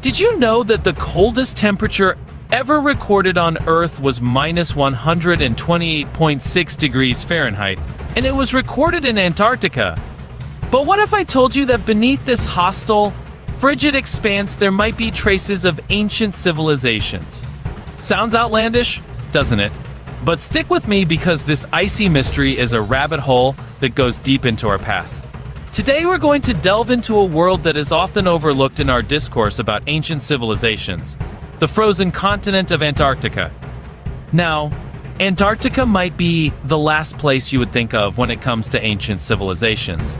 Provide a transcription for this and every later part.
Did you know that the coldest temperature ever recorded on Earth was minus 128.6 degrees Fahrenheit, and it was recorded in Antarctica? But what if I told you that beneath this hostile, frigid expanse there might be traces of ancient civilizations? Sounds outlandish, doesn't it? But stick with me because this icy mystery is a rabbit hole that goes deep into our past. Today we're going to delve into a world that is often overlooked in our discourse about ancient civilizations the frozen continent of Antarctica. Now, Antarctica might be the last place you would think of when it comes to ancient civilizations.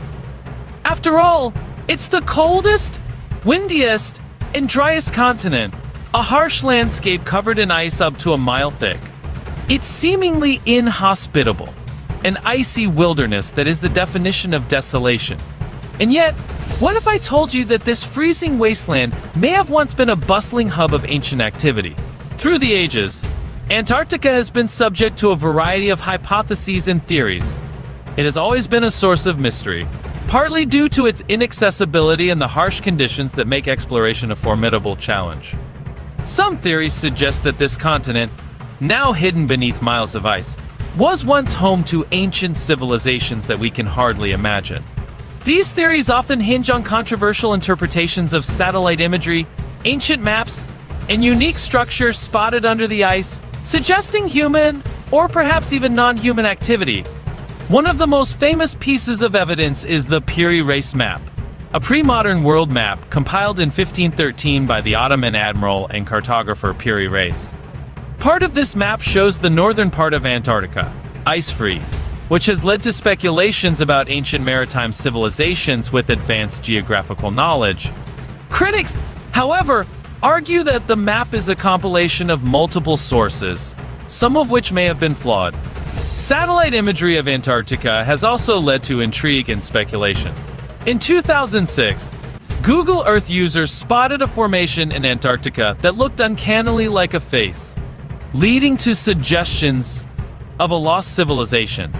After all, it's the coldest, windiest, and driest continent, a harsh landscape covered in ice up to a mile thick. It's seemingly inhospitable, an icy wilderness that is the definition of desolation. And yet, what if I told you that this freezing wasteland may have once been a bustling hub of ancient activity? Through the ages, Antarctica has been subject to a variety of hypotheses and theories. It has always been a source of mystery, partly due to its inaccessibility and the harsh conditions that make exploration a formidable challenge. Some theories suggest that this continent, now hidden beneath miles of ice, was once home to ancient civilizations that we can hardly imagine. These theories often hinge on controversial interpretations of satellite imagery, ancient maps, and unique structures spotted under the ice, suggesting human or perhaps even non-human activity. One of the most famous pieces of evidence is the Piri Reis map, a pre-modern world map compiled in 1513 by the Ottoman admiral and cartographer Piri Reis. Part of this map shows the northern part of Antarctica, ice-free, which has led to speculations about ancient maritime civilizations with advanced geographical knowledge. Critics, however, argue that the map is a compilation of multiple sources, some of which may have been flawed. Satellite imagery of Antarctica has also led to intrigue and speculation. In 2006, Google Earth users spotted a formation in Antarctica that looked uncannily like a face, leading to suggestions of a lost civilization.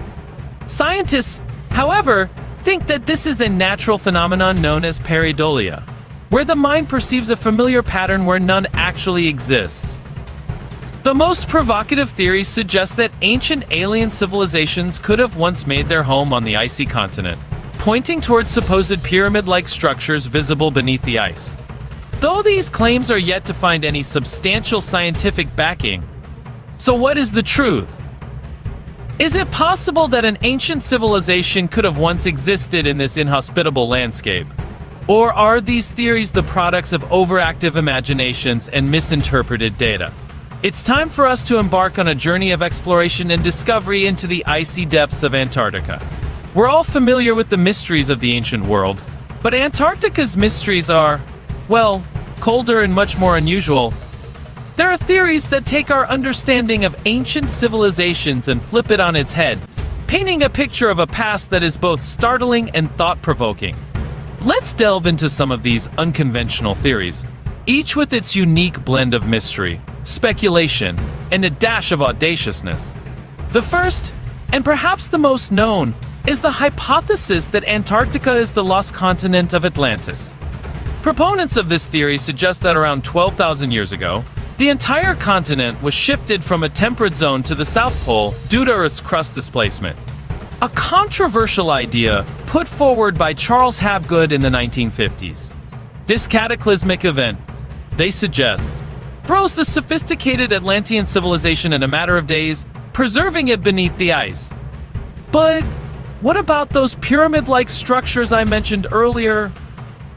Scientists, however, think that this is a natural phenomenon known as pareidolia, where the mind perceives a familiar pattern where none actually exists. The most provocative theories suggest that ancient alien civilizations could have once made their home on the icy continent, pointing towards supposed pyramid-like structures visible beneath the ice. Though these claims are yet to find any substantial scientific backing, so what is the truth? Is it possible that an ancient civilization could have once existed in this inhospitable landscape? Or are these theories the products of overactive imaginations and misinterpreted data? It's time for us to embark on a journey of exploration and discovery into the icy depths of Antarctica. We're all familiar with the mysteries of the ancient world, but Antarctica's mysteries are, well, colder and much more unusual there are theories that take our understanding of ancient civilizations and flip it on its head, painting a picture of a past that is both startling and thought-provoking. Let's delve into some of these unconventional theories, each with its unique blend of mystery, speculation, and a dash of audaciousness. The first, and perhaps the most known, is the hypothesis that Antarctica is the lost continent of Atlantis. Proponents of this theory suggest that around 12,000 years ago, the entire continent was shifted from a temperate zone to the South Pole due to Earth's crust displacement. A controversial idea put forward by Charles Hapgood in the 1950s. This cataclysmic event, they suggest, froze the sophisticated Atlantean civilization in a matter of days, preserving it beneath the ice. But what about those pyramid-like structures I mentioned earlier?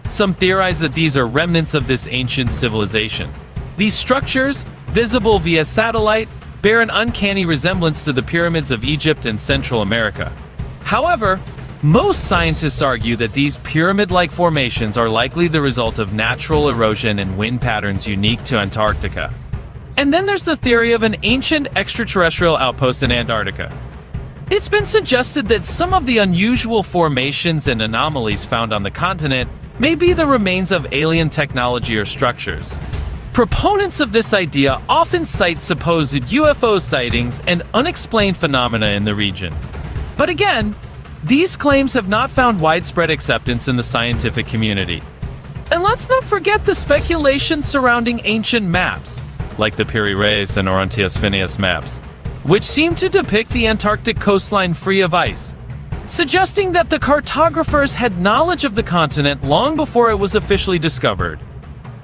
Some theorize that these are remnants of this ancient civilization. These structures, visible via satellite, bear an uncanny resemblance to the pyramids of Egypt and Central America. However, most scientists argue that these pyramid-like formations are likely the result of natural erosion and wind patterns unique to Antarctica. And then there's the theory of an ancient extraterrestrial outpost in Antarctica. It's been suggested that some of the unusual formations and anomalies found on the continent may be the remains of alien technology or structures. Proponents of this idea often cite supposed UFO sightings and unexplained phenomena in the region. But again, these claims have not found widespread acceptance in the scientific community. And let's not forget the speculation surrounding ancient maps, like the Piri Reis and Oronteus Finaeus maps, which seem to depict the Antarctic coastline free of ice, suggesting that the cartographers had knowledge of the continent long before it was officially discovered.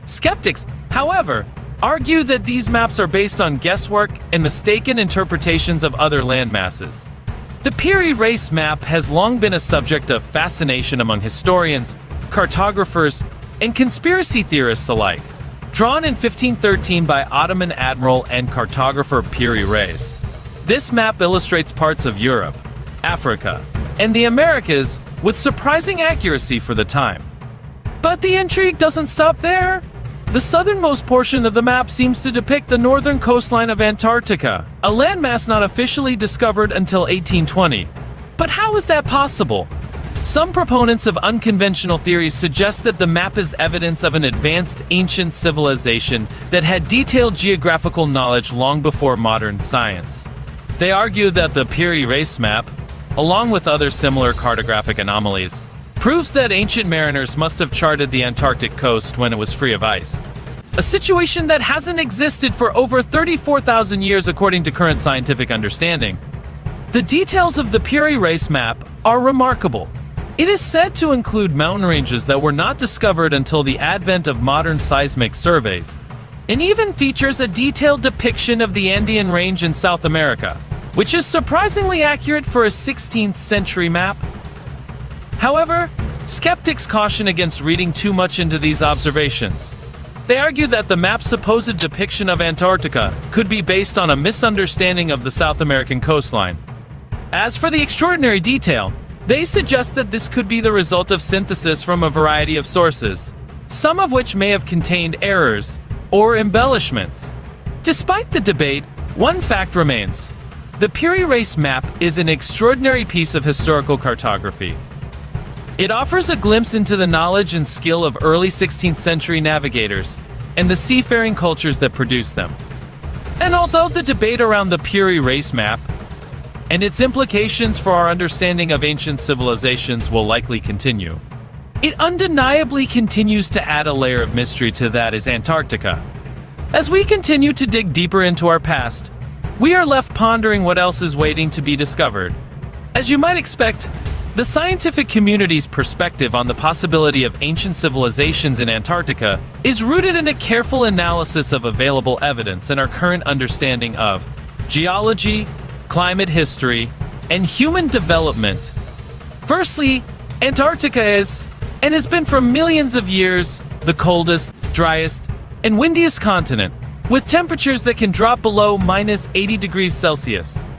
Skeptics, however, argue that these maps are based on guesswork and mistaken interpretations of other landmasses. The Piri Reis map has long been a subject of fascination among historians, cartographers, and conspiracy theorists alike. Drawn in 1513 by Ottoman admiral and cartographer Piri Reis, this map illustrates parts of Europe, Africa, and the Americas with surprising accuracy for the time. But the intrigue doesn't stop there. The southernmost portion of the map seems to depict the northern coastline of Antarctica, a landmass not officially discovered until 1820. But how is that possible? Some proponents of unconventional theories suggest that the map is evidence of an advanced ancient civilization that had detailed geographical knowledge long before modern science. They argue that the Piri Reis map, along with other similar cartographic anomalies, proves that ancient mariners must have charted the Antarctic coast when it was free of ice. A situation that hasn't existed for over 34,000 years according to current scientific understanding. The details of the Piri Reis map are remarkable. It is said to include mountain ranges that were not discovered until the advent of modern seismic surveys, and even features a detailed depiction of the Andean range in South America, which is surprisingly accurate for a 16th century map. However, skeptics caution against reading too much into these observations. They argue that the map's supposed depiction of Antarctica could be based on a misunderstanding of the South American coastline. As for the extraordinary detail, they suggest that this could be the result of synthesis from a variety of sources, some of which may have contained errors or embellishments. Despite the debate, one fact remains. The Piri Reis map is an extraordinary piece of historical cartography. It offers a glimpse into the knowledge and skill of early 16th century navigators and the seafaring cultures that produced them. And although the debate around the Piri Reis map and its implications for our understanding of ancient civilizations will likely continue, it undeniably continues to add a layer of mystery to that is Antarctica. As we continue to dig deeper into our past, we are left pondering what else is waiting to be discovered. As you might expect, the scientific community's perspective on the possibility of ancient civilizations in Antarctica is rooted in a careful analysis of available evidence and our current understanding of geology, climate history, and human development. Firstly, Antarctica is, and has been for millions of years, the coldest, driest, and windiest continent, with temperatures that can drop below minus 80 degrees Celsius.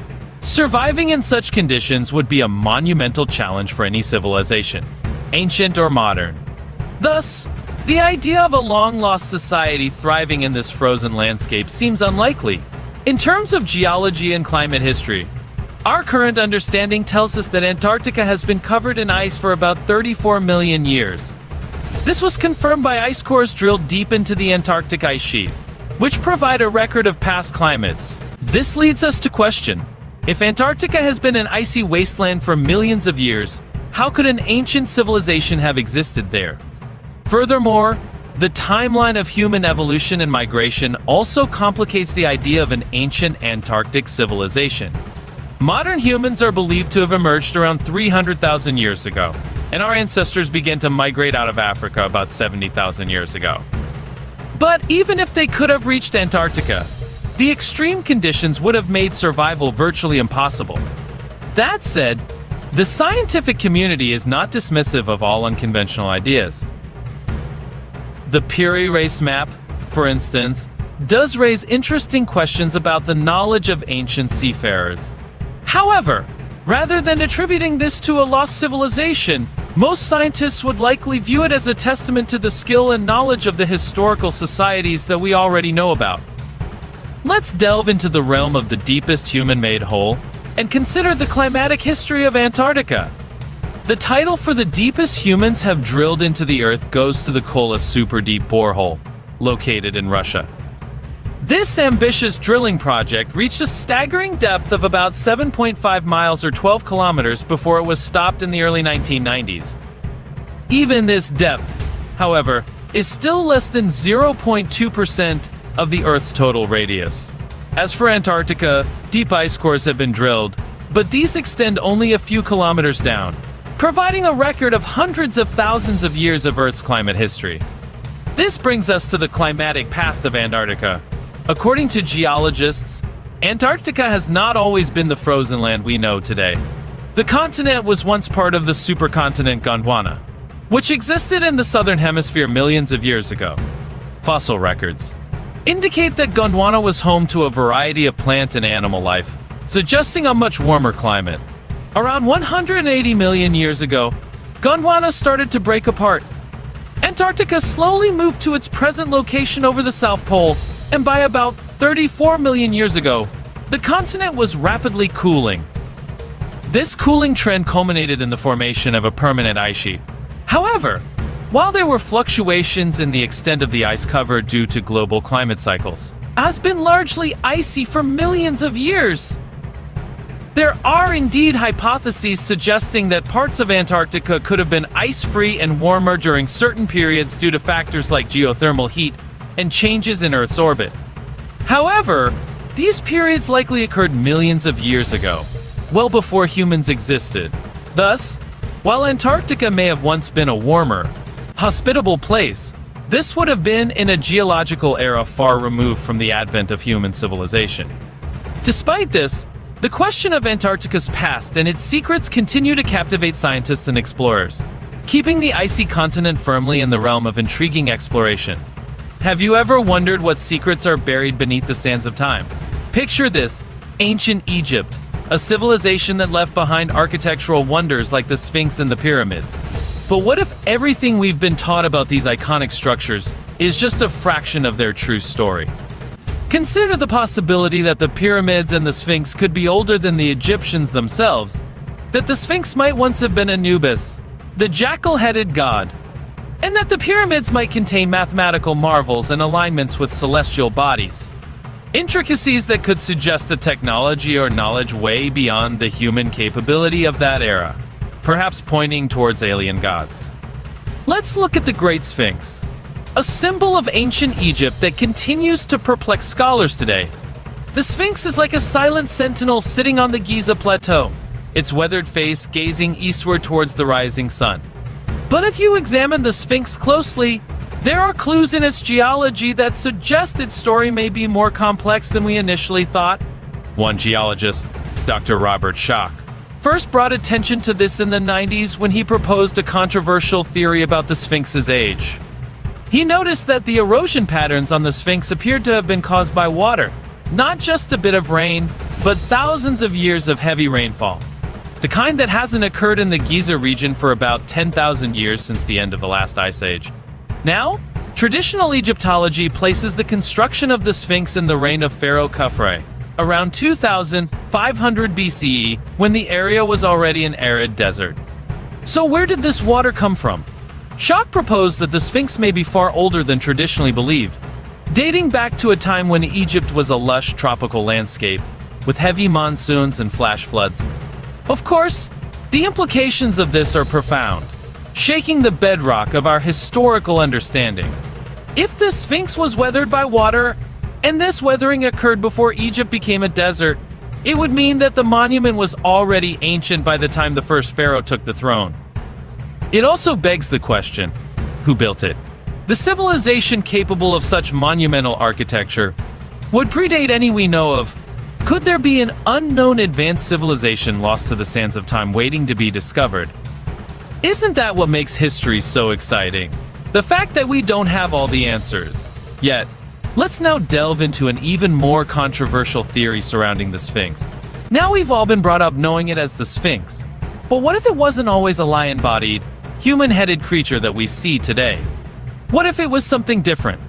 Surviving in such conditions would be a monumental challenge for any civilization, ancient or modern. Thus, the idea of a long-lost society thriving in this frozen landscape seems unlikely. In terms of geology and climate history, our current understanding tells us that Antarctica has been covered in ice for about 34 million years. This was confirmed by ice cores drilled deep into the Antarctic ice sheet, which provide a record of past climates. This leads us to question, if Antarctica has been an icy wasteland for millions of years, how could an ancient civilization have existed there? Furthermore, the timeline of human evolution and migration also complicates the idea of an ancient Antarctic civilization. Modern humans are believed to have emerged around 300,000 years ago, and our ancestors began to migrate out of Africa about 70,000 years ago. But even if they could have reached Antarctica, the extreme conditions would have made survival virtually impossible. That said, the scientific community is not dismissive of all unconventional ideas. The Piri Reis map, for instance, does raise interesting questions about the knowledge of ancient seafarers. However, rather than attributing this to a lost civilization, most scientists would likely view it as a testament to the skill and knowledge of the historical societies that we already know about. Let's delve into the realm of the deepest human-made hole and consider the climatic history of Antarctica. The title for the deepest humans have drilled into the Earth goes to the Kola Super Deep Borehole, located in Russia. This ambitious drilling project reached a staggering depth of about 7.5 miles or 12 kilometers before it was stopped in the early 1990s. Even this depth however, is still less than 0.2% of the Earth's total radius. As for Antarctica, deep ice cores have been drilled, but these extend only a few kilometers down, providing a record of hundreds of thousands of years of Earth's climate history. This brings us to the climatic past of Antarctica. According to geologists, Antarctica has not always been the frozen land we know today. The continent was once part of the supercontinent Gondwana, which existed in the southern hemisphere millions of years ago. Fossil records indicate that Gondwana was home to a variety of plant and animal life, suggesting a much warmer climate. Around 180 million years ago, Gondwana started to break apart. Antarctica slowly moved to its present location over the South Pole, and by about 34 million years ago, the continent was rapidly cooling. This cooling trend culminated in the formation of a permanent ice sheet. However, while there were fluctuations in the extent of the ice cover due to global climate cycles, has been largely icy for millions of years. There are indeed hypotheses suggesting that parts of Antarctica could have been ice-free and warmer during certain periods due to factors like geothermal heat and changes in Earth's orbit. However, these periods likely occurred millions of years ago, well before humans existed. Thus, while Antarctica may have once been a warmer, hospitable place, this would have been in a geological era far removed from the advent of human civilization. Despite this, the question of Antarctica's past and its secrets continue to captivate scientists and explorers, keeping the icy continent firmly in the realm of intriguing exploration. Have you ever wondered what secrets are buried beneath the sands of time? Picture this ancient Egypt, a civilization that left behind architectural wonders like the Sphinx and the pyramids. But what if everything we've been taught about these iconic structures is just a fraction of their true story? Consider the possibility that the pyramids and the Sphinx could be older than the Egyptians themselves, that the Sphinx might once have been Anubis, the jackal-headed god, and that the pyramids might contain mathematical marvels and alignments with celestial bodies. Intricacies that could suggest a technology or knowledge way beyond the human capability of that era perhaps pointing towards alien gods. Let's look at the Great Sphinx, a symbol of ancient Egypt that continues to perplex scholars today. The Sphinx is like a silent sentinel sitting on the Giza Plateau, its weathered face gazing eastward towards the rising sun. But if you examine the Sphinx closely, there are clues in its geology that suggest its story may be more complex than we initially thought. One geologist, Dr. Robert Schoch, first brought attention to this in the 90s when he proposed a controversial theory about the Sphinx's age. He noticed that the erosion patterns on the Sphinx appeared to have been caused by water, not just a bit of rain, but thousands of years of heavy rainfall. The kind that hasn't occurred in the Giza region for about 10,000 years since the end of the last ice age. Now, traditional Egyptology places the construction of the Sphinx in the reign of Pharaoh Khafre, around 2500 BCE when the area was already an arid desert. So where did this water come from? Schoch proposed that the Sphinx may be far older than traditionally believed, dating back to a time when Egypt was a lush tropical landscape with heavy monsoons and flash floods. Of course, the implications of this are profound, shaking the bedrock of our historical understanding. If the Sphinx was weathered by water and this weathering occurred before Egypt became a desert, it would mean that the monument was already ancient by the time the first pharaoh took the throne. It also begs the question, who built it? The civilization capable of such monumental architecture would predate any we know of. Could there be an unknown advanced civilization lost to the sands of time waiting to be discovered? Isn't that what makes history so exciting? The fact that we don't have all the answers. Yet, Let's now delve into an even more controversial theory surrounding the Sphinx. Now we've all been brought up knowing it as the Sphinx. But what if it wasn't always a lion-bodied, human-headed creature that we see today? What if it was something different?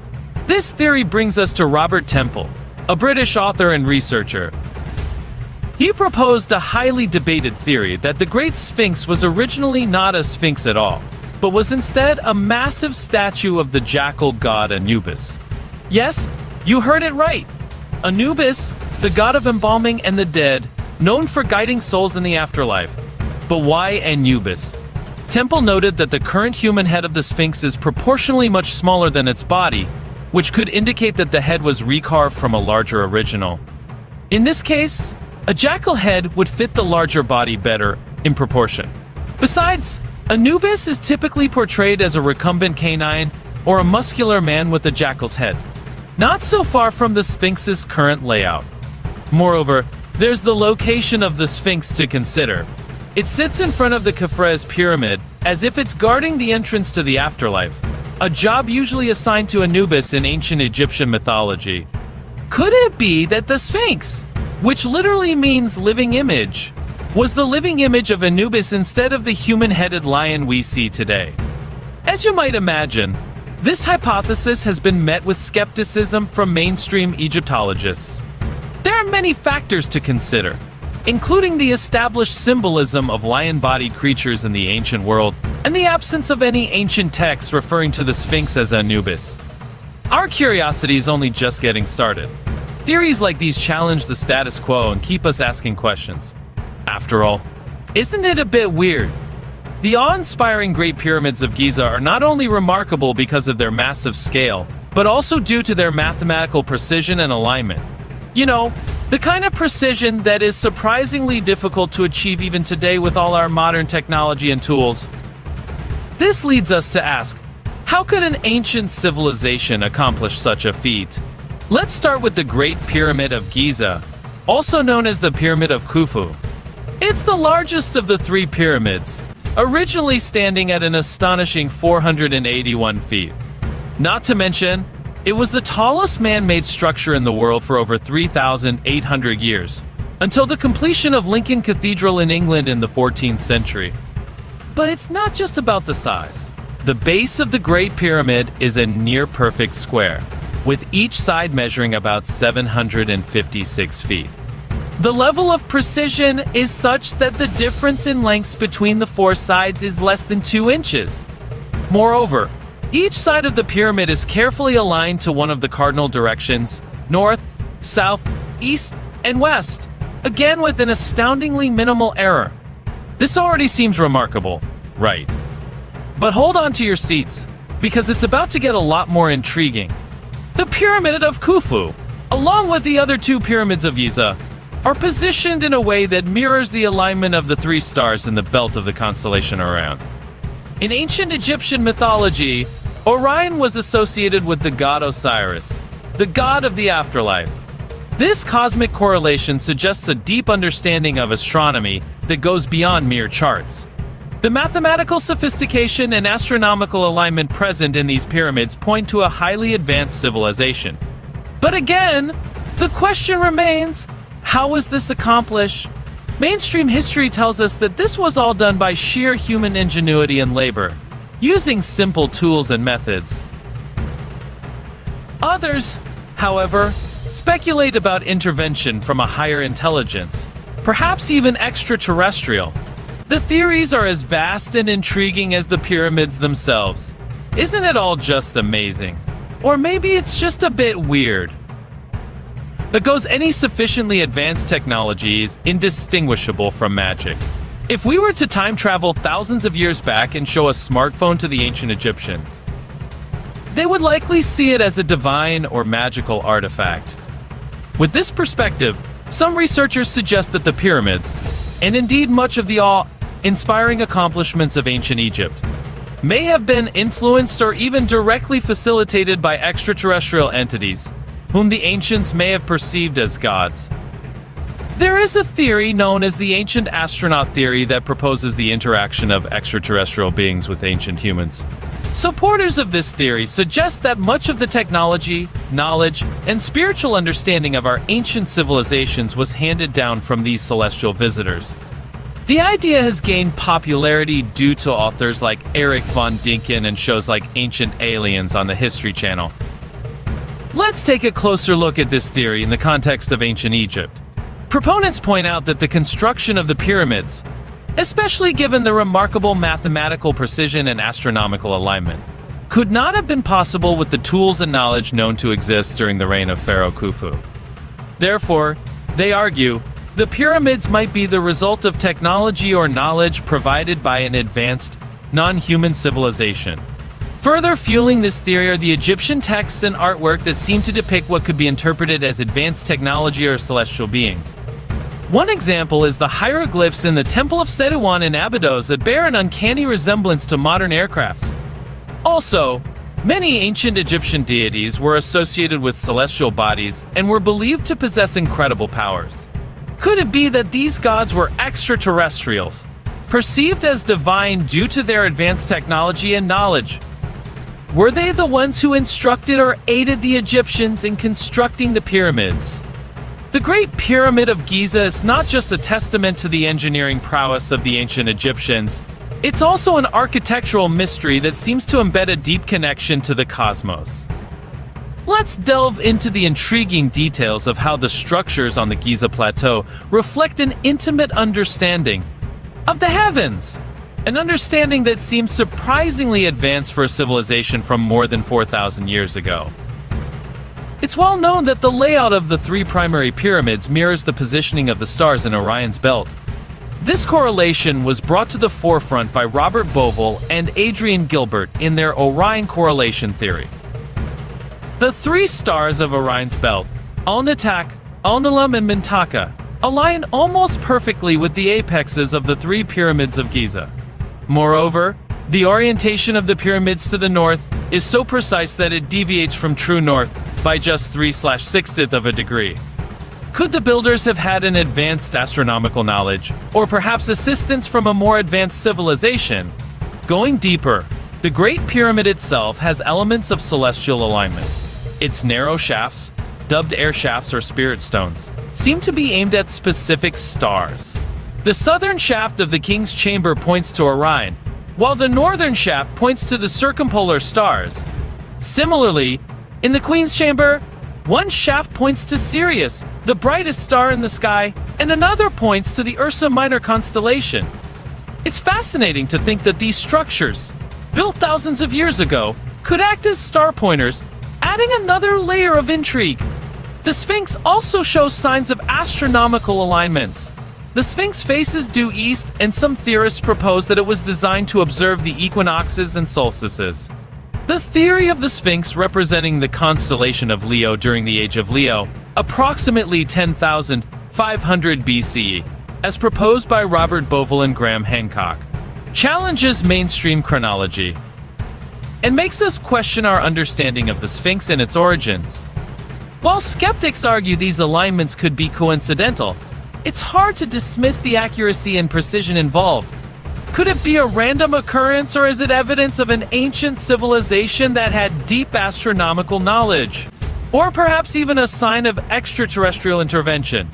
This theory brings us to Robert Temple, a British author and researcher. He proposed a highly debated theory that the Great Sphinx was originally not a sphinx at all, but was instead a massive statue of the jackal god Anubis. Yes, you heard it right. Anubis, the god of embalming and the dead, known for guiding souls in the afterlife. But why Anubis? Temple noted that the current human head of the Sphinx is proportionally much smaller than its body, which could indicate that the head was recarved from a larger original. In this case, a jackal head would fit the larger body better in proportion. Besides, Anubis is typically portrayed as a recumbent canine or a muscular man with a jackal's head, not so far from the Sphinx's current layout. Moreover, there's the location of the Sphinx to consider. It sits in front of the Khafre's pyramid, as if it's guarding the entrance to the afterlife, a job usually assigned to Anubis in ancient Egyptian mythology. Could it be that the Sphinx, which literally means living image, was the living image of Anubis instead of the human-headed lion we see today? As you might imagine, this hypothesis has been met with skepticism from mainstream Egyptologists. There are many factors to consider, including the established symbolism of lion-bodied creatures in the ancient world and the absence of any ancient texts referring to the Sphinx as Anubis. Our curiosity is only just getting started. Theories like these challenge the status quo and keep us asking questions. After all, isn't it a bit weird? The awe-inspiring Great Pyramids of Giza are not only remarkable because of their massive scale, but also due to their mathematical precision and alignment. You know, the kind of precision that is surprisingly difficult to achieve even today with all our modern technology and tools. This leads us to ask, how could an ancient civilization accomplish such a feat? Let's start with the Great Pyramid of Giza, also known as the Pyramid of Khufu. It's the largest of the three pyramids, originally standing at an astonishing 481 feet. Not to mention, it was the tallest man-made structure in the world for over 3,800 years, until the completion of Lincoln Cathedral in England in the 14th century. But it's not just about the size. The base of the Great Pyramid is a near-perfect square, with each side measuring about 756 feet. The level of precision is such that the difference in lengths between the four sides is less than 2 inches. Moreover, each side of the pyramid is carefully aligned to one of the cardinal directions north, south, east, and west, again with an astoundingly minimal error. This already seems remarkable, right? But hold on to your seats, because it's about to get a lot more intriguing. The Pyramid of Khufu, along with the other two pyramids of Giza, are positioned in a way that mirrors the alignment of the three stars in the belt of the constellation Orion. In ancient Egyptian mythology, Orion was associated with the god Osiris, the god of the afterlife. This cosmic correlation suggests a deep understanding of astronomy that goes beyond mere charts. The mathematical sophistication and astronomical alignment present in these pyramids point to a highly advanced civilization. But again, the question remains, how was this accomplished? Mainstream history tells us that this was all done by sheer human ingenuity and labor using simple tools and methods. Others, however, speculate about intervention from a higher intelligence, perhaps even extraterrestrial. The theories are as vast and intriguing as the pyramids themselves. Isn't it all just amazing? Or maybe it's just a bit weird. That goes any sufficiently advanced technology is indistinguishable from magic. If we were to time travel thousands of years back and show a smartphone to the ancient Egyptians, they would likely see it as a divine or magical artifact. With this perspective, some researchers suggest that the pyramids, and indeed much of the awe-inspiring accomplishments of ancient Egypt, may have been influenced or even directly facilitated by extraterrestrial entities, whom the ancients may have perceived as gods. There is a theory known as the ancient astronaut theory that proposes the interaction of extraterrestrial beings with ancient humans. Supporters of this theory suggest that much of the technology, knowledge, and spiritual understanding of our ancient civilizations was handed down from these celestial visitors. The idea has gained popularity due to authors like Eric von Däniken and shows like Ancient Aliens on the History Channel. Let's take a closer look at this theory in the context of ancient Egypt. Proponents point out that the construction of the pyramids, especially given the remarkable mathematical precision and astronomical alignment, could not have been possible with the tools and knowledge known to exist during the reign of Pharaoh Khufu. Therefore, they argue, the pyramids might be the result of technology or knowledge provided by an advanced, non-human civilization. Further fueling this theory are the Egyptian texts and artwork that seem to depict what could be interpreted as advanced technology or celestial beings. One example is the hieroglyphs in the Temple of Seti I in Abydos that bear an uncanny resemblance to modern aircrafts. Also, many ancient Egyptian deities were associated with celestial bodies and were believed to possess incredible powers. Could it be that these gods were extraterrestrials, perceived as divine due to their advanced technology and knowledge? Were they the ones who instructed or aided the Egyptians in constructing the pyramids? The Great Pyramid of Giza is not just a testament to the engineering prowess of the ancient Egyptians, it's also an architectural mystery that seems to embed a deep connection to the cosmos. Let's delve into the intriguing details of how the structures on the Giza Plateau reflect an intimate understanding of the heavens. An understanding that seems surprisingly advanced for a civilization from more than 4,000 years ago. It's well known that the layout of the three primary pyramids mirrors the positioning of the stars in Orion's belt. This correlation was brought to the forefront by Robert Bauval and Adrian Gilbert in their Orion correlation theory. The three stars of Orion's belt, Alnitak, Alnilam, and Mintaka, align almost perfectly with the apexes of the three pyramids of Giza. Moreover, the orientation of the pyramids to the north is so precise that it deviates from true north by just 3 slash 60th of a degree. Could the builders have had an advanced astronomical knowledge, or perhaps assistance from a more advanced civilization? Going deeper, the Great Pyramid itself has elements of celestial alignment. Its narrow shafts, dubbed air shafts or spirit stones, seem to be aimed at specific stars. The southern shaft of the King's Chamber points to Orion, while the northern shaft points to the circumpolar stars. Similarly, in the Queen's Chamber, one shaft points to Sirius, the brightest star in the sky, and another points to the Ursa Minor constellation. It's fascinating to think that these structures, built thousands of years ago, could act as star pointers, adding another layer of intrigue. The Sphinx also shows signs of astronomical alignments. The Sphinx faces due east, and some theorists propose that it was designed to observe the equinoxes and solstices. The theory of the Sphinx representing the constellation of Leo during the Age of Leo, approximately 10,500 BCE, as proposed by Robert Bauval and Graham Hancock, challenges mainstream chronology and makes us question our understanding of the Sphinx and its origins. While skeptics argue these alignments could be coincidental, it's hard to dismiss the accuracy and precision involved. Could it be a random occurrence or is it evidence of an ancient civilization that had deep astronomical knowledge? Or perhaps even a sign of extraterrestrial intervention?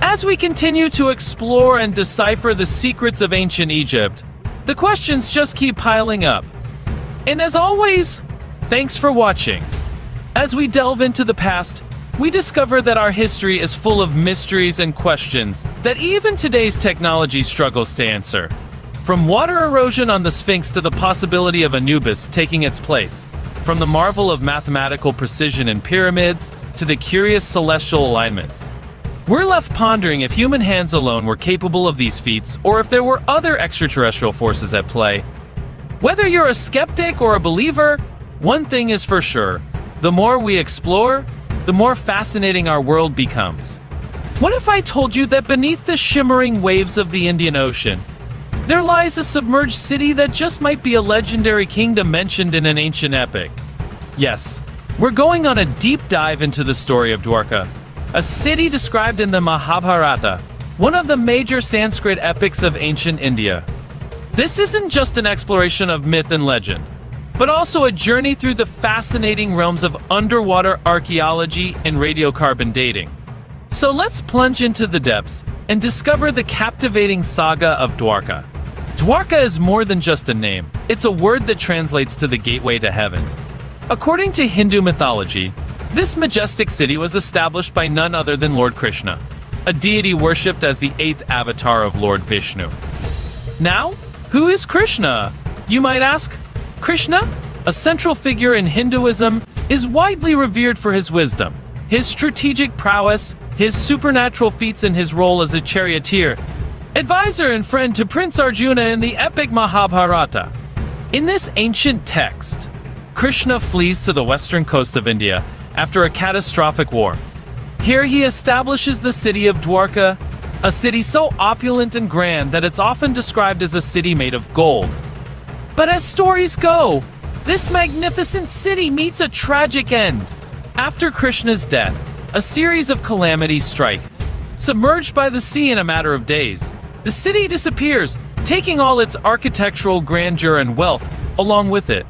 As we continue to explore and decipher the secrets of ancient Egypt, the questions just keep piling up. And as always, thanks for watching. As we delve into the past, we discover that our history is full of mysteries and questions that even today's technology struggles to answer. From water erosion on the Sphinx to the possibility of Anubis taking its place, from the marvel of mathematical precision in pyramids to the curious celestial alignments. We're left pondering if human hands alone were capable of these feats or if there were other extraterrestrial forces at play. Whether you're a skeptic or a believer, one thing is for sure the more we explore, the more fascinating our world becomes. What if I told you that beneath the shimmering waves of the Indian Ocean, there lies a submerged city that just might be a legendary kingdom mentioned in an ancient epic? Yes, we're going on a deep dive into the story of Dwarka, a city described in the Mahabharata, one of the major Sanskrit epics of ancient India. This isn't just an exploration of myth and legend but also a journey through the fascinating realms of underwater archaeology and radiocarbon dating. So let's plunge into the depths and discover the captivating saga of Dwarka. Dwarka is more than just a name, it's a word that translates to the gateway to heaven. According to Hindu mythology, this majestic city was established by none other than Lord Krishna, a deity worshipped as the eighth avatar of Lord Vishnu. Now, who is Krishna? You might ask, Krishna, a central figure in Hinduism, is widely revered for his wisdom, his strategic prowess, his supernatural feats and his role as a charioteer, advisor and friend to Prince Arjuna in the epic Mahabharata. In this ancient text, Krishna flees to the western coast of India after a catastrophic war. Here he establishes the city of Dwarka, a city so opulent and grand that it's often described as a city made of gold. But as stories go, this magnificent city meets a tragic end. After Krishna's death, a series of calamities strike. Submerged by the sea in a matter of days, the city disappears, taking all its architectural grandeur and wealth along with it.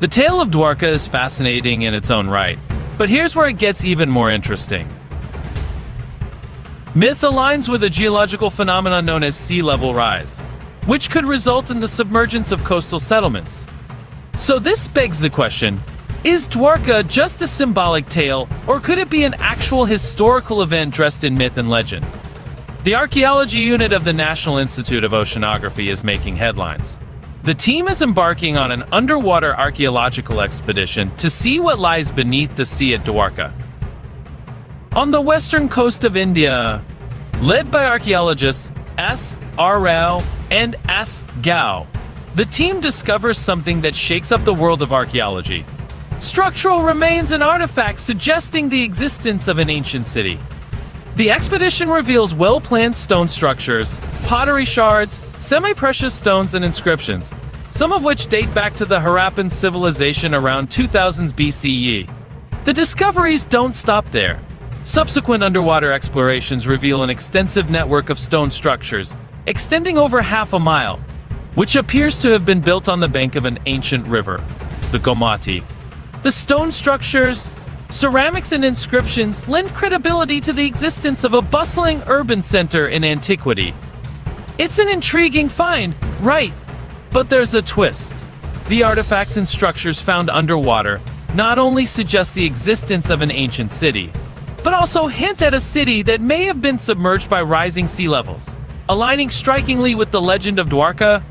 The tale of Dwarka is fascinating in its own right, but here's where it gets even more interesting. Myth aligns with a geological phenomenon known as sea level rise, which could result in the submergence of coastal settlements. So this begs the question, is Dwarka just a symbolic tale, or could it be an actual historical event dressed in myth and legend? The archaeology unit of the National Institute of Oceanography is making headlines. The team is embarking on an underwater archaeological expedition to see what lies beneath the sea at Dwarka. On the western coast of India, led by archaeologists S. R. Rao and S. Gaur, the team discovers something that shakes up the world of archaeology. Structural remains and artifacts suggesting the existence of an ancient city. The expedition reveals well-planned stone structures, pottery shards, semi-precious stones and inscriptions, some of which date back to the Harappan civilization around 2000s BCE. The discoveries don't stop there. Subsequent underwater explorations reveal an extensive network of stone structures, extending over half a mile, which appears to have been built on the bank of an ancient river, the Gomati. The stone structures, ceramics and inscriptions lend credibility to the existence of a bustling urban center in antiquity. It's an intriguing find, right, but there's a twist. The artifacts and structures found underwater not only suggest the existence of an ancient city, but also hint at a city that may have been submerged by rising sea levels. Aligning strikingly with the legend of Dwarka,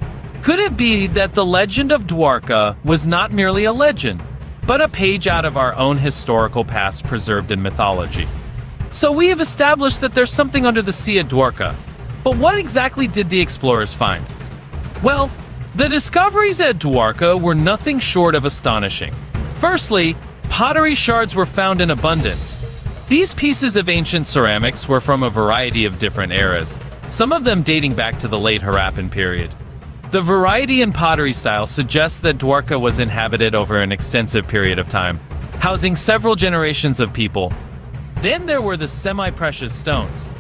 could it be that the legend of Dwarka was not merely a legend, but a page out of our own historical past preserved in mythology? So we have established that there's something under the sea at Dwarka, but what exactly did the explorers find? Well, the discoveries at Dwarka were nothing short of astonishing. Firstly, pottery shards were found in abundance, these pieces of ancient ceramics were from a variety of different eras, some of them dating back to the late Harappan period. The variety in pottery style suggests that Dwarka was inhabited over an extensive period of time, housing several generations of people. Then there were the semi-precious stones.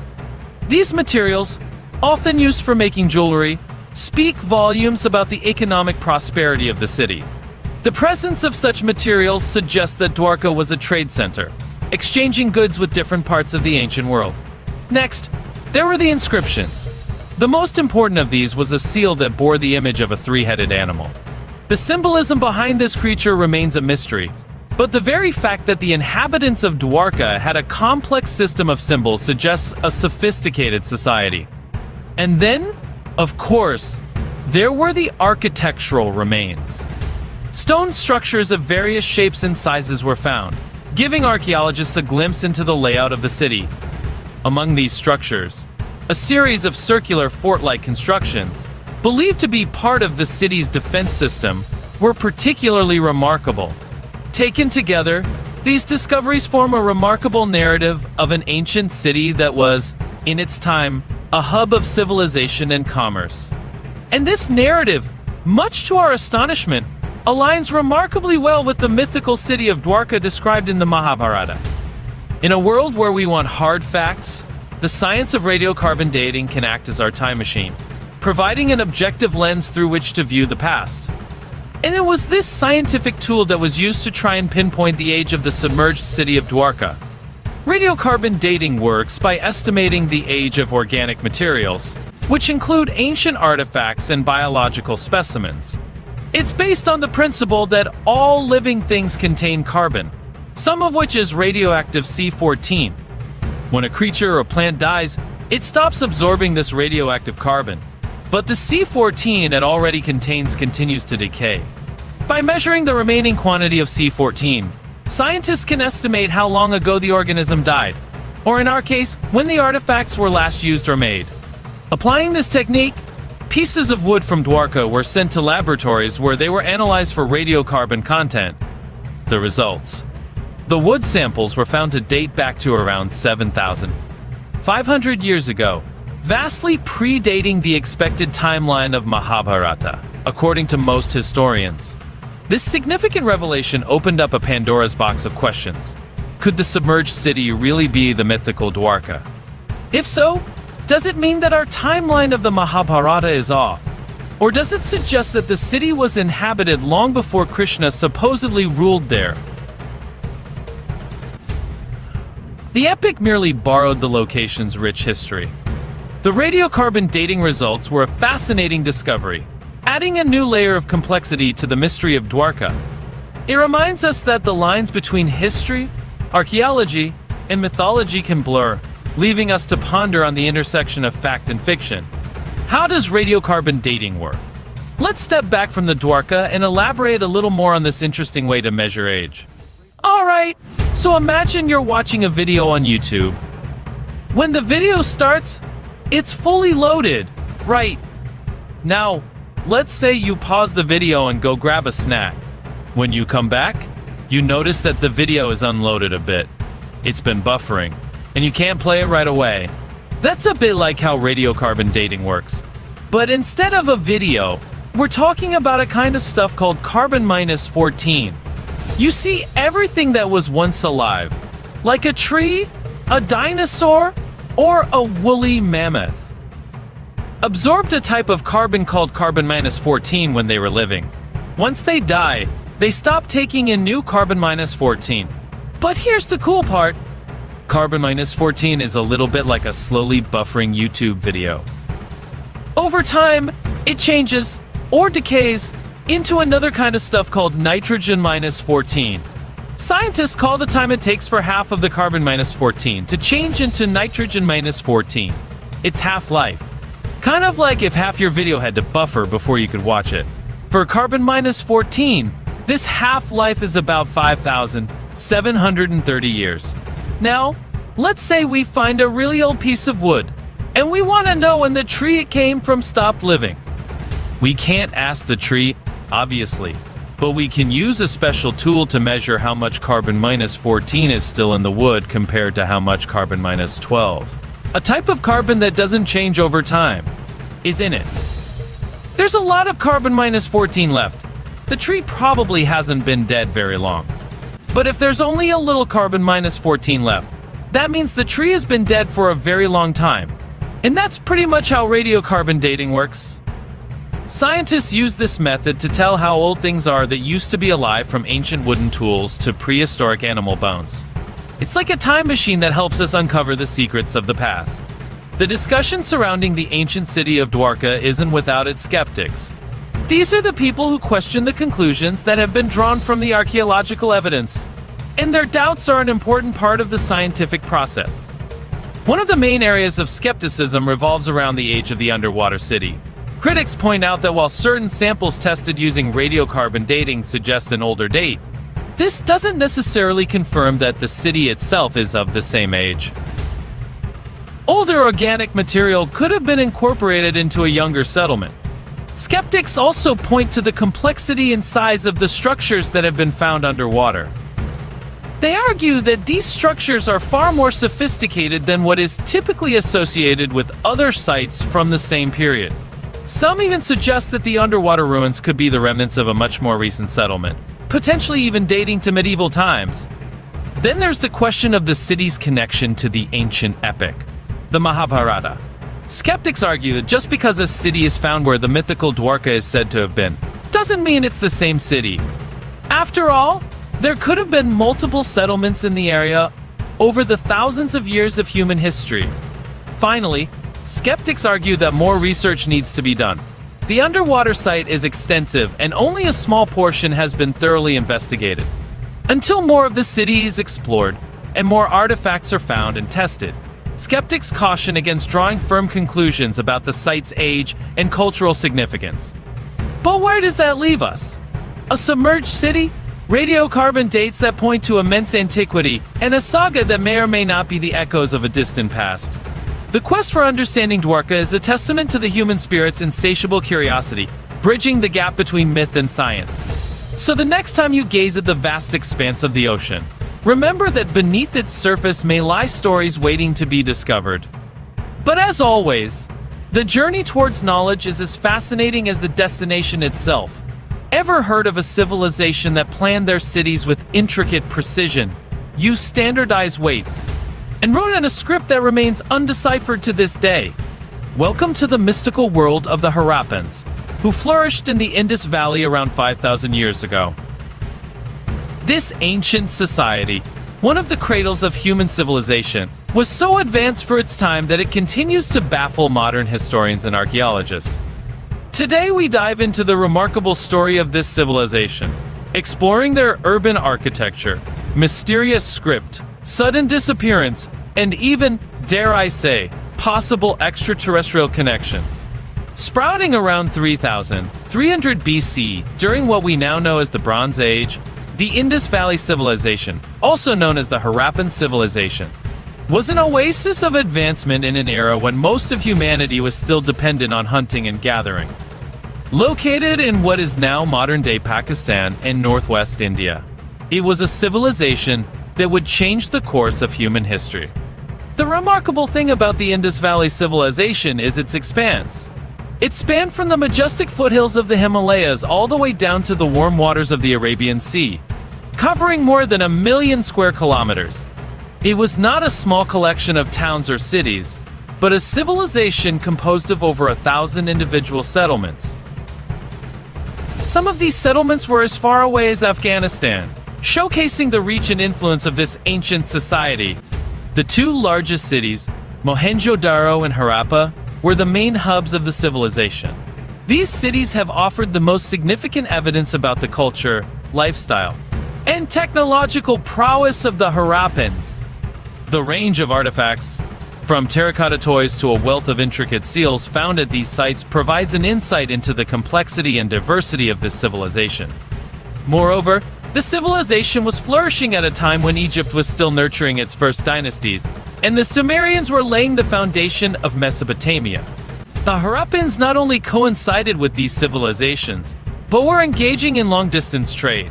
These materials, often used for making jewelry, speak volumes about the economic prosperity of the city. The presence of such materials suggests that Dwarka was a trade center, exchanging goods with different parts of the ancient world. Next, there were the inscriptions. The most important of these was a seal that bore the image of a three-headed animal. The symbolism behind this creature remains a mystery, but the very fact that the inhabitants of Dwarka had a complex system of symbols suggests a sophisticated society. And then, of course, there were the architectural remains. Stone structures of various shapes and sizes were found, giving archaeologists a glimpse into the layout of the city. Among these structures, a series of circular fort-like constructions, believed to be part of the city's defense system, were particularly remarkable. Taken together, these discoveries form a remarkable narrative of an ancient city that was, in its time, a hub of civilization and commerce. And this narrative, much to our astonishment, aligns remarkably well with the mythical city of Dwarka described in the Mahabharata. In a world where we want hard facts, the science of radiocarbon dating can act as our time machine, providing an objective lens through which to view the past. And it was this scientific tool that was used to try and pinpoint the age of the submerged city of Dwarka. Radiocarbon dating works by estimating the age of organic materials, which include ancient artifacts and biological specimens. It's based on the principle that all living things contain carbon, some of which is radioactive C14. When a creature or plant dies, it stops absorbing this radioactive carbon, but the C14 it already contains continues to decay. By measuring the remaining quantity of C14, scientists can estimate how long ago the organism died, or in our case, when the artifacts were last used or made. Applying this technique, pieces of wood from Dwarka were sent to laboratories where they were analyzed for radiocarbon content. The results. The wood samples were found to date back to around 7,000. 500 years ago, vastly predating the expected timeline of Mahabharata, according to most historians. This significant revelation opened up a Pandora's box of questions. Could the submerged city really be the mythical Dwarka? If so, does it mean that our timeline of the Mahabharata is off? Or does it suggest that the city was inhabited long before Krishna supposedly ruled there? The epic merely borrowed the location's rich history. The radiocarbon dating results were a fascinating discovery, adding a new layer of complexity to the mystery of Dwarka. It reminds us that the lines between history, archaeology, and mythology can blur, leaving us to ponder on the intersection of fact and fiction. How does radiocarbon dating work? Let's step back from the Dwarka and elaborate a little more on this interesting way to measure age. Alright, so imagine you're watching a video on YouTube. When the video starts, it's fully loaded. Right. Now, let's say you pause the video and go grab a snack. When you come back, you notice that the video is unloaded a bit. It's been buffering and you can't play it right away. That's a bit like how radiocarbon dating works. But instead of a video, we're talking about a kind of stuff called carbon minus 14. You see everything that was once alive, like a tree, a dinosaur, or a woolly mammoth. Absorbed a type of carbon called carbon minus 14 when they were living. Once they die, they stop taking in new carbon minus 14. But here's the cool part Carbon minus 14 is a little bit like a slowly buffering YouTube video. Over time, it changes, or decays, into another kind of stuff called nitrogen minus 14. Scientists call the time it takes for half of the carbon minus 14 to change into nitrogen minus 14. It's half-life. Kind of like if half your video had to buffer before you could watch it. For carbon minus 14, this half-life is about 5,730 years. Now, let's say we find a really old piece of wood, and we want to know when the tree it came from stopped living. We can't ask the tree, obviously, but we can use a special tool to measure how much carbon minus 14 is still in the wood compared to how much carbon minus 12. A type of carbon that doesn't change over time is in it. There's a lot of carbon minus 14 left. The tree probably hasn't been dead very long. But if there's only a little carbon minus 14 left, that means the tree has been dead for a very long time. And that's pretty much how radiocarbon dating works. Scientists use this method to tell how old things are that used to be alive from ancient wooden tools to prehistoric animal bones. It's like a time machine that helps us uncover the secrets of the past. The discussion surrounding the ancient city of Dwarka isn't without its skeptics. These are the people who question the conclusions that have been drawn from the archaeological evidence. And their doubts are an important part of the scientific process. One of the main areas of skepticism revolves around the age of the underwater city. Critics point out that while certain samples tested using radiocarbon dating suggest an older date, this doesn't necessarily confirm that the city itself is of the same age. Older organic material could have been incorporated into a younger settlement, Skeptics also point to the complexity and size of the structures that have been found underwater. They argue that these structures are far more sophisticated than what is typically associated with other sites from the same period. Some even suggest that the underwater ruins could be the remnants of a much more recent settlement, potentially even dating to medieval times. Then there's the question of the city's connection to the ancient epic, the Mahabharata. Skeptics argue that just because a city is found where the mythical Dwarka is said to have been, doesn't mean it's the same city. After all, there could have been multiple settlements in the area over the thousands of years of human history. Finally, skeptics argue that more research needs to be done. The underwater site is extensive and only a small portion has been thoroughly investigated. Until more of the city is explored and more artifacts are found and tested, Skeptics caution against drawing firm conclusions about the site's age and cultural significance. But where does that leave us? A submerged city? Radiocarbon dates that point to immense antiquity, and a saga that may or may not be the echoes of a distant past. The quest for understanding Dwarka is a testament to the human spirit's insatiable curiosity, bridging the gap between myth and science. So the next time you gaze at the vast expanse of the ocean, remember that beneath its surface may lie stories waiting to be discovered. But as always, the journey towards knowledge is as fascinating as the destination itself. Ever heard of a civilization that planned their cities with intricate precision, used standardized weights, and wrote in a script that remains undeciphered to this day? Welcome to the mystical world of the Harappans, who flourished in the Indus Valley around 5,000 years ago. This ancient society, one of the cradles of human civilization, was so advanced for its time that it continues to baffle modern historians and archaeologists. Today we dive into the remarkable story of this civilization, exploring their urban architecture, mysterious script, sudden disappearance, and even, dare I say, possible extraterrestrial connections. Sprouting around 3300 BC, during what we now know as the Bronze Age, the Indus Valley Civilization, also known as the Harappan Civilization, was an oasis of advancement in an era when most of humanity was still dependent on hunting and gathering. Located in what is now modern-day Pakistan and northwest India, it was a civilization that would change the course of human history. The remarkable thing about the Indus Valley civilization is its expanse. It spanned from the majestic foothills of the Himalayas all the way down to the warm waters of the Arabian Sea, covering more than a million square kilometers. It was not a small collection of towns or cities, but a civilization composed of over a thousand individual settlements. Some of these settlements were as far away as Afghanistan, showcasing the reach and influence of this ancient society. The two largest cities, Mohenjo-Daro and Harappa, were the main hubs of the civilization. These cities have offered the most significant evidence about the culture, lifestyle, and technological prowess of the Harappans. The range of artifacts, from terracotta toys to a wealth of intricate seals found at these sites provides an insight into the complexity and diversity of this civilization. Moreover, the civilization was flourishing at a time when Egypt was still nurturing its first dynasties, and the Sumerians were laying the foundation of Mesopotamia. The Harappans not only coincided with these civilizations, but were engaging in long-distance trade,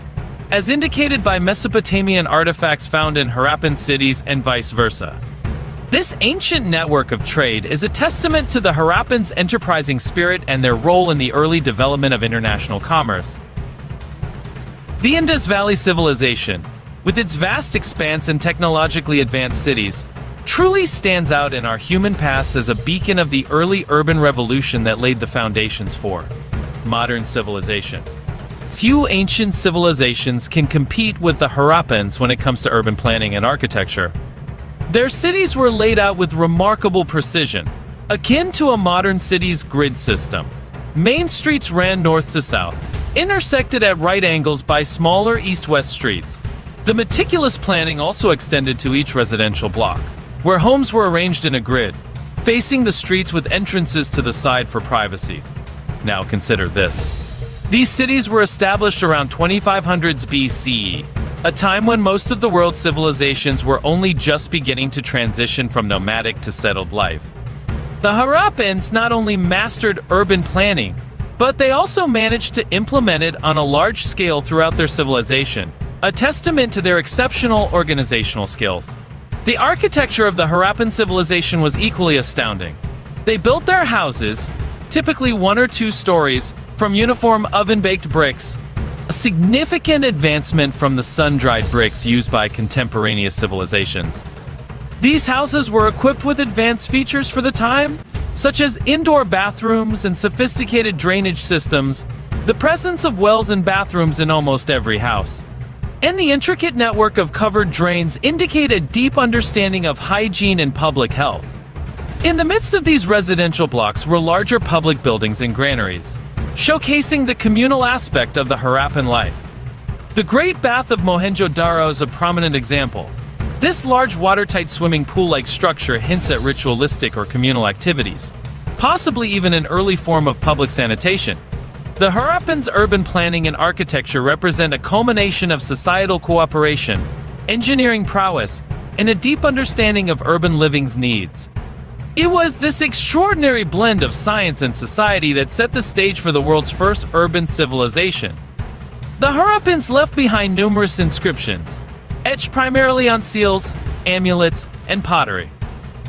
as indicated by Mesopotamian artifacts found in Harappan cities and vice versa. This ancient network of trade is a testament to the Harappans' enterprising spirit and their role in the early development of international commerce. The Indus Valley Civilization, with its vast expanse and technologically advanced cities, truly stands out in our human past as a beacon of the early urban revolution that laid the foundations for modern civilization. Few ancient civilizations can compete with the Harappans when it comes to urban planning and architecture. Their cities were laid out with remarkable precision, akin to a modern city's grid system. Main streets ran north to south, intersected at right angles by smaller east-west streets. The meticulous planning also extended to each residential block, where homes were arranged in a grid, facing the streets with entrances to the side for privacy. Now consider this. These cities were established around 2500s BCE, a time when most of the world's civilizations were only just beginning to transition from nomadic to settled life. The Harappans not only mastered urban planning, but they also managed to implement it on a large scale throughout their civilization, a testament to their exceptional organizational skills. The architecture of the Harappan civilization was equally astounding. They built their houses, typically one or two stories, from uniform oven-baked bricks a significant advancement from the sun-dried bricks used by contemporaneous civilizations. These houses were equipped with advanced features for the time, such as indoor bathrooms and sophisticated drainage systems, the presence of wells and bathrooms in almost every house, and the intricate network of covered drains indicate a deep understanding of hygiene and public health. In the midst of these residential blocks were larger public buildings and granaries, showcasing the communal aspect of the Harappan life. The Great Bath of Mohenjo-Daro is a prominent example. This large watertight swimming pool-like structure hints at ritualistic or communal activities, possibly even an early form of public sanitation. The Harappans' urban planning and architecture represent a culmination of societal cooperation, engineering prowess, and a deep understanding of urban living's needs. It was this extraordinary blend of science and society that set the stage for the world's first urban civilization. The Harappans left behind numerous inscriptions, etched primarily on seals, amulets, and pottery.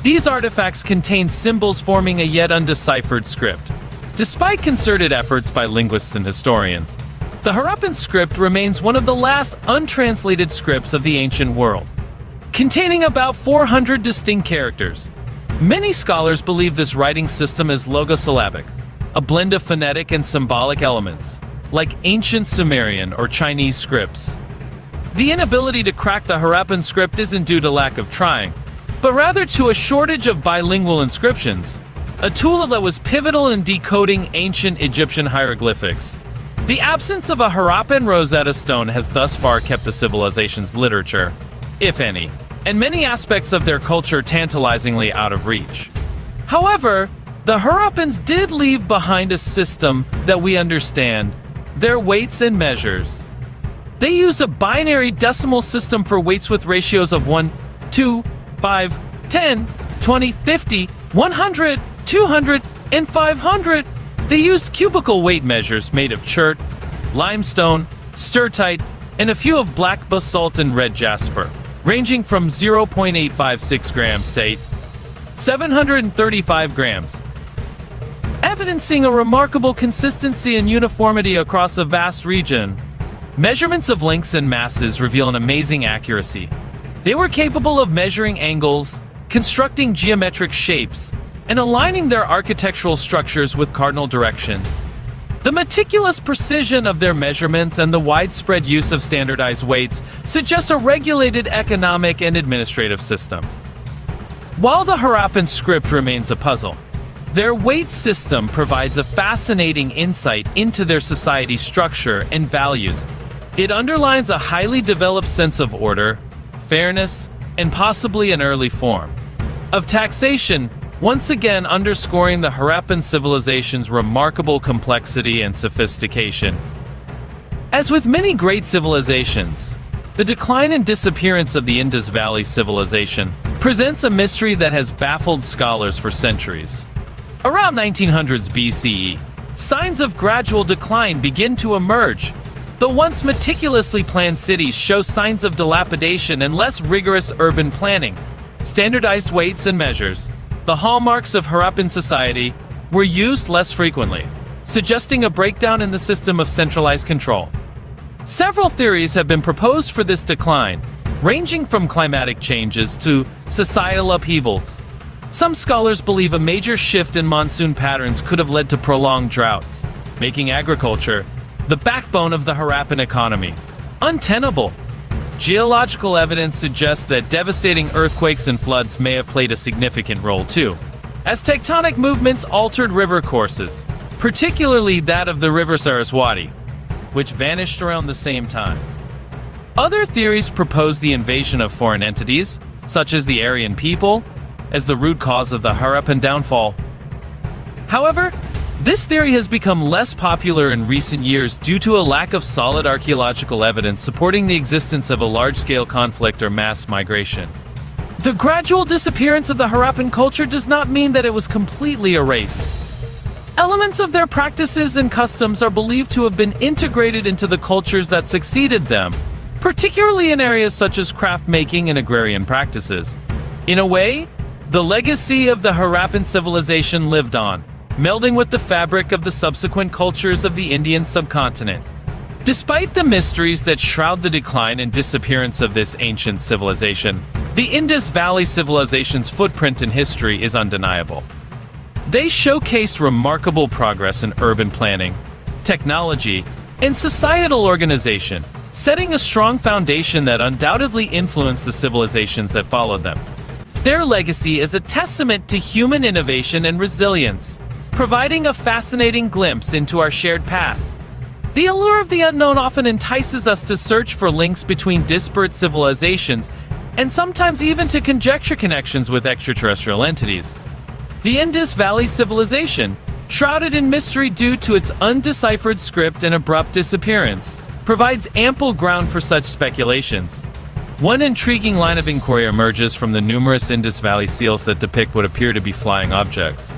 These artifacts contain symbols forming a yet undeciphered script. Despite concerted efforts by linguists and historians, the Harappan script remains one of the last untranslated scripts of the ancient world, containing about 400 distinct characters. Many scholars believe this writing system is logosyllabic, a blend of phonetic and symbolic elements, like ancient Sumerian or Chinese scripts. The inability to crack the Harappan script isn't due to lack of trying, but rather to a shortage of bilingual inscriptions, a tool that was pivotal in decoding ancient Egyptian hieroglyphics. The absence of a Harappan Rosetta Stone has thus far kept the civilization's literature, if any, and many aspects of their culture tantalizingly out of reach. However, the Harappans did leave behind a system that we understand, their weights and measures. They used a binary decimal system for weights with ratios of 1, 2, 5, 10, 20, 50, 100, 200, and 500. They used cubical weight measures made of chert, limestone, steatite, and a few of black basalt and red jasper, ranging from 0.856 grams to 8, 735 grams, evidencing a remarkable consistency and uniformity across a vast region. Measurements of lengths and masses reveal an amazing accuracy. They were capable of measuring angles, constructing geometric shapes, and aligning their architectural structures with cardinal directions. The meticulous precision of their measurements and the widespread use of standardized weights suggest a regulated economic and administrative system. While the Harappan script remains a puzzle, their weight system provides a fascinating insight into their society's structure and values. It underlines a highly developed sense of order, fairness, and possibly an early form of taxation once again underscoring the Harappan civilization's remarkable complexity and sophistication. As with many great civilizations, the decline and disappearance of the Indus Valley civilization presents a mystery that has baffled scholars for centuries. Around 1900s BCE, signs of gradual decline begin to emerge. The once meticulously planned cities show signs of dilapidation and less rigorous urban planning, standardized weights and measures, the hallmarks of Harappan society were used less frequently, suggesting a breakdown in the system of centralized control. Several theories have been proposed for this decline, ranging from climatic changes to societal upheavals. Some scholars believe a major shift in monsoon patterns could have led to prolonged droughts, making agriculture the backbone of the Harappan economy untenable Geological evidence suggests that devastating earthquakes and floods may have played a significant role too, as tectonic movements altered river courses, particularly that of the river Saraswati, which vanished around the same time. Other theories propose the invasion of foreign entities, such as the Aryan people, as the root cause of the Harappan downfall. However, this theory has become less popular in recent years due to a lack of solid archaeological evidence supporting the existence of a large-scale conflict or mass migration. The gradual disappearance of the Harappan culture does not mean that it was completely erased. Elements of their practices and customs are believed to have been integrated into the cultures that succeeded them, particularly in areas such as craft making and agrarian practices. In a way, the legacy of the Harappan civilization lived on, melding with the fabric of the subsequent cultures of the Indian subcontinent. Despite the mysteries that shroud the decline and disappearance of this ancient civilization, the Indus Valley civilization's footprint in history is undeniable. They showcased remarkable progress in urban planning, technology, and societal organization, setting a strong foundation that undoubtedly influenced the civilizations that followed them. Their legacy is a testament to human innovation and resilience, providing a fascinating glimpse into our shared past. The allure of the unknown often entices us to search for links between disparate civilizations and sometimes even to conjecture connections with extraterrestrial entities. The Indus Valley civilization, shrouded in mystery due to its undeciphered script and abrupt disappearance, provides ample ground for such speculations. One intriguing line of inquiry emerges from the numerous Indus Valley seals that depict what appear to be flying objects.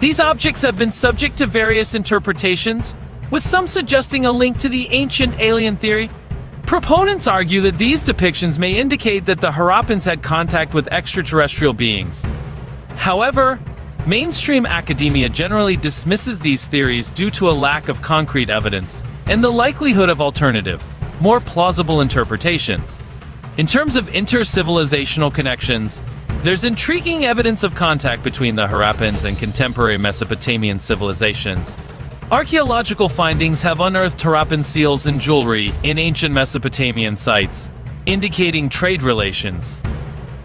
These objects have been subject to various interpretations, with some suggesting a link to the ancient alien theory. Proponents argue that these depictions may indicate that the Harappans had contact with extraterrestrial beings. However, mainstream academia generally dismisses these theories due to a lack of concrete evidence and the likelihood of alternative, more plausible interpretations. In terms of inter-civilizational connections, there's intriguing evidence of contact between the Harappans and contemporary Mesopotamian civilizations. Archaeological findings have unearthed Harappan seals and jewelry in ancient Mesopotamian sites, indicating trade relations.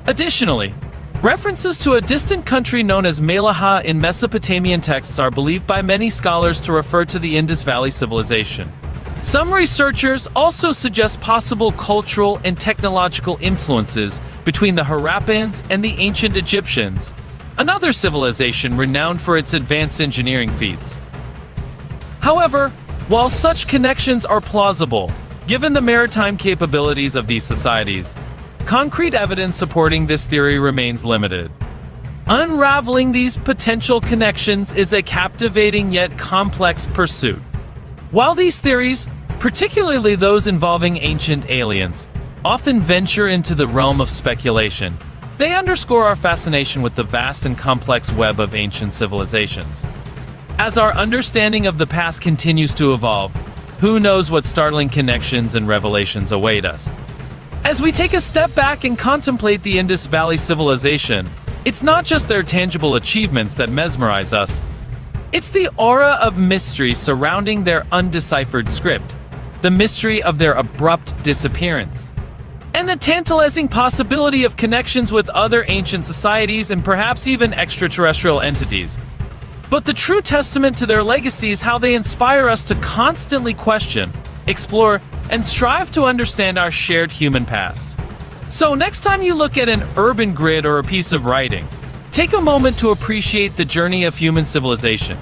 Additionally, references to a distant country known as Meluhha in Mesopotamian texts are believed by many scholars to refer to the Indus Valley civilization. Some researchers also suggest possible cultural and technological influences between the Harappans and the ancient Egyptians, another civilization renowned for its advanced engineering feats. However, while such connections are plausible, given the maritime capabilities of these societies, concrete evidence supporting this theory remains limited. Unraveling these potential connections is a captivating yet complex pursuit. While these theories, particularly those involving ancient aliens, often venture into the realm of speculation, they underscore our fascination with the vast and complex web of ancient civilizations. As our understanding of the past continues to evolve, who knows what startling connections and revelations await us. As we take a step back and contemplate the Indus Valley civilization, it's not just their tangible achievements that mesmerize us, it's the aura of mystery surrounding their undeciphered script, the mystery of their abrupt disappearance, and the tantalizing possibility of connections with other ancient societies and perhaps even extraterrestrial entities. But the true testament to their legacy is how they inspire us to constantly question, explore, and strive to understand our shared human past. So, next time you look at an urban grid or a piece of writing, Take a moment to appreciate the journey of human civilization.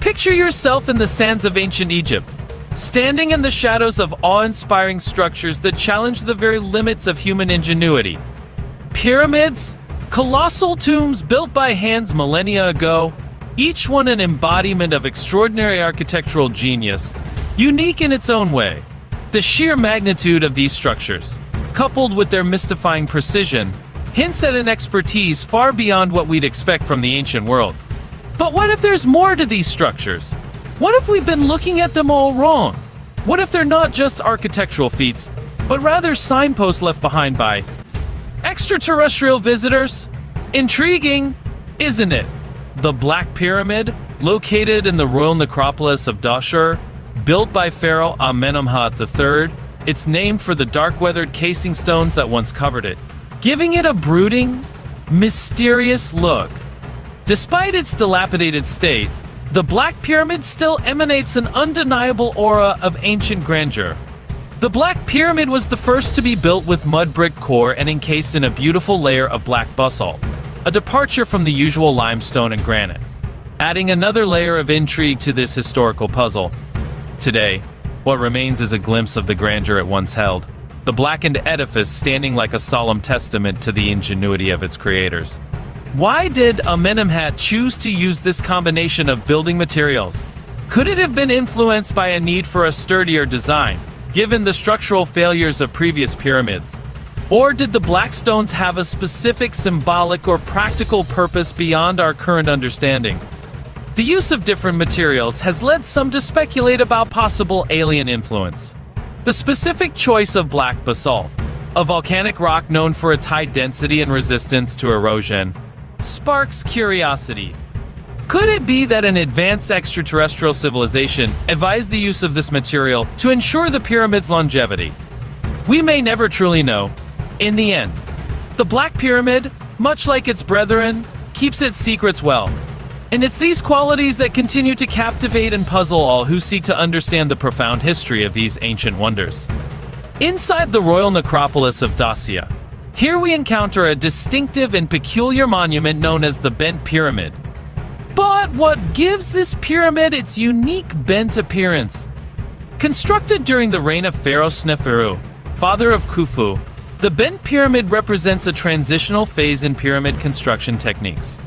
Picture yourself in the sands of ancient Egypt, standing in the shadows of awe-inspiring structures that challenge the very limits of human ingenuity. Pyramids, colossal tombs built by hands millennia ago, each one an embodiment of extraordinary architectural genius, unique in its own way. The sheer magnitude of these structures, coupled with their mystifying precision, hints at an expertise far beyond what we'd expect from the ancient world. But what if there's more to these structures? What if we've been looking at them all wrong? What if they're not just architectural feats, but rather signposts left behind by extraterrestrial visitors? Intriguing, isn't it? The Black Pyramid, located in the royal necropolis of Dahshur, built by Pharaoh Amenemhat III, it's named for the dark-weathered casing stones that once covered it giving it a brooding, mysterious look. Despite its dilapidated state, the Black Pyramid still emanates an undeniable aura of ancient grandeur. The Black Pyramid was the first to be built with mud brick core and encased in a beautiful layer of black basalt, a departure from the usual limestone and granite, adding another layer of intrigue to this historical puzzle. Today, what remains is a glimpse of the grandeur it once held the blackened edifice standing like a solemn testament to the ingenuity of its creators. Why did Amenemhat choose to use this combination of building materials? Could it have been influenced by a need for a sturdier design, given the structural failures of previous pyramids? Or did the black stones have a specific symbolic or practical purpose beyond our current understanding? The use of different materials has led some to speculate about possible alien influence. The specific choice of black basalt, a volcanic rock known for its high density and resistance to erosion, sparks curiosity. Could it be that an advanced extraterrestrial civilization advised the use of this material to ensure the pyramid's longevity? We may never truly know. In the end, the Black Pyramid, much like its brethren, keeps its secrets well, and it's these qualities that continue to captivate and puzzle all who seek to understand the profound history of these ancient wonders. Inside the royal necropolis of Dahshur, here we encounter a distinctive and peculiar monument known as the Bent Pyramid. But what gives this pyramid its unique bent appearance? Constructed during the reign of Pharaoh Sneferu, father of Khufu, The bent pyramid represents a transitional phase in pyramid construction techniques.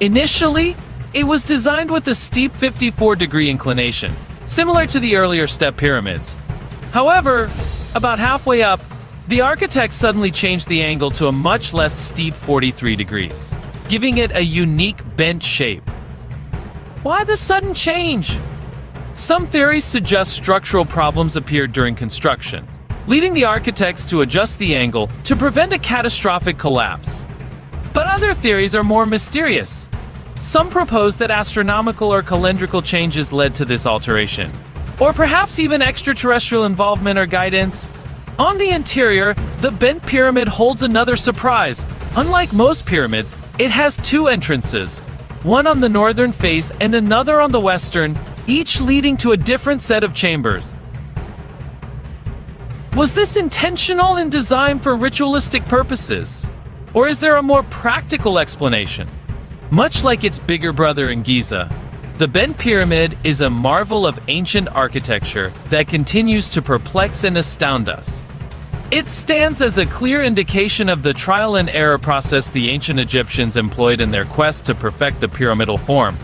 Initially, it was designed with a steep 54 degree inclination, similar to the earlier step pyramids. However, about halfway up, the architect suddenly changed the angle to a much less steep 43 degrees, giving it a unique bent shape. Why the sudden change? Some theories suggest structural problems appeared during construction, leading the architects to adjust the angle to prevent a catastrophic collapse. But other theories are more mysterious. Some propose that astronomical or calendrical changes led to this alteration, or perhaps even extraterrestrial involvement or guidance. On the interior, the bent pyramid holds another surprise. Unlike most pyramids, it has two entrances, one on the northern face and another on the western, each leading to a different set of chambers. Was this intentional and designed for ritualistic purposes? Or is there a more practical explanation? Much like its bigger brother in Giza, the Bent Pyramid is a marvel of ancient architecture that continues to perplex and astound us. It stands as a clear indication of the trial and error process the ancient Egyptians employed in their quest to perfect the pyramidal form.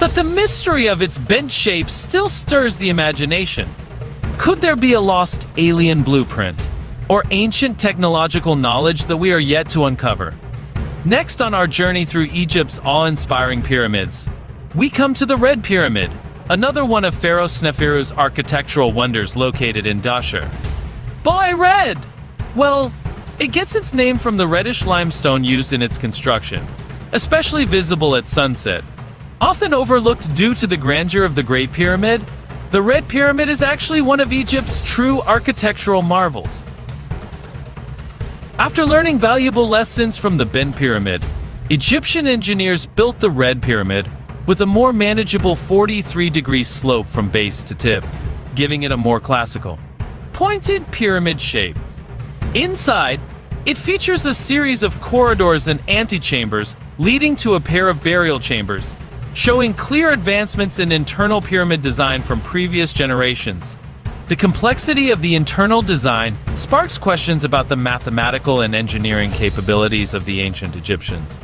But the mystery of its bent shape still stirs the imagination. Could there be a lost alien blueprint, or ancient technological knowledge that we are yet to uncover? Next on our journey through Egypt's awe-inspiring pyramids, we come to the Red Pyramid, another one of Pharaoh Sneferu's architectural wonders located in Dahshur. Boy, red! Well, it gets its name from the reddish limestone used in its construction, especially visible at sunset. Often overlooked due to the grandeur of the Great Pyramid, the Red Pyramid is actually one of Egypt's true architectural marvels. After learning valuable lessons from the Bent Pyramid, Egyptian engineers built the Red Pyramid with a more manageable 43 degree slope from base to tip, giving it a more classical, pointed pyramid shape. Inside, it features a series of corridors and antechambers leading to a pair of burial chambers, showing clear advancements in internal pyramid design from previous generations. The complexity of the internal design sparks questions about the mathematical and engineering capabilities of the ancient Egyptians.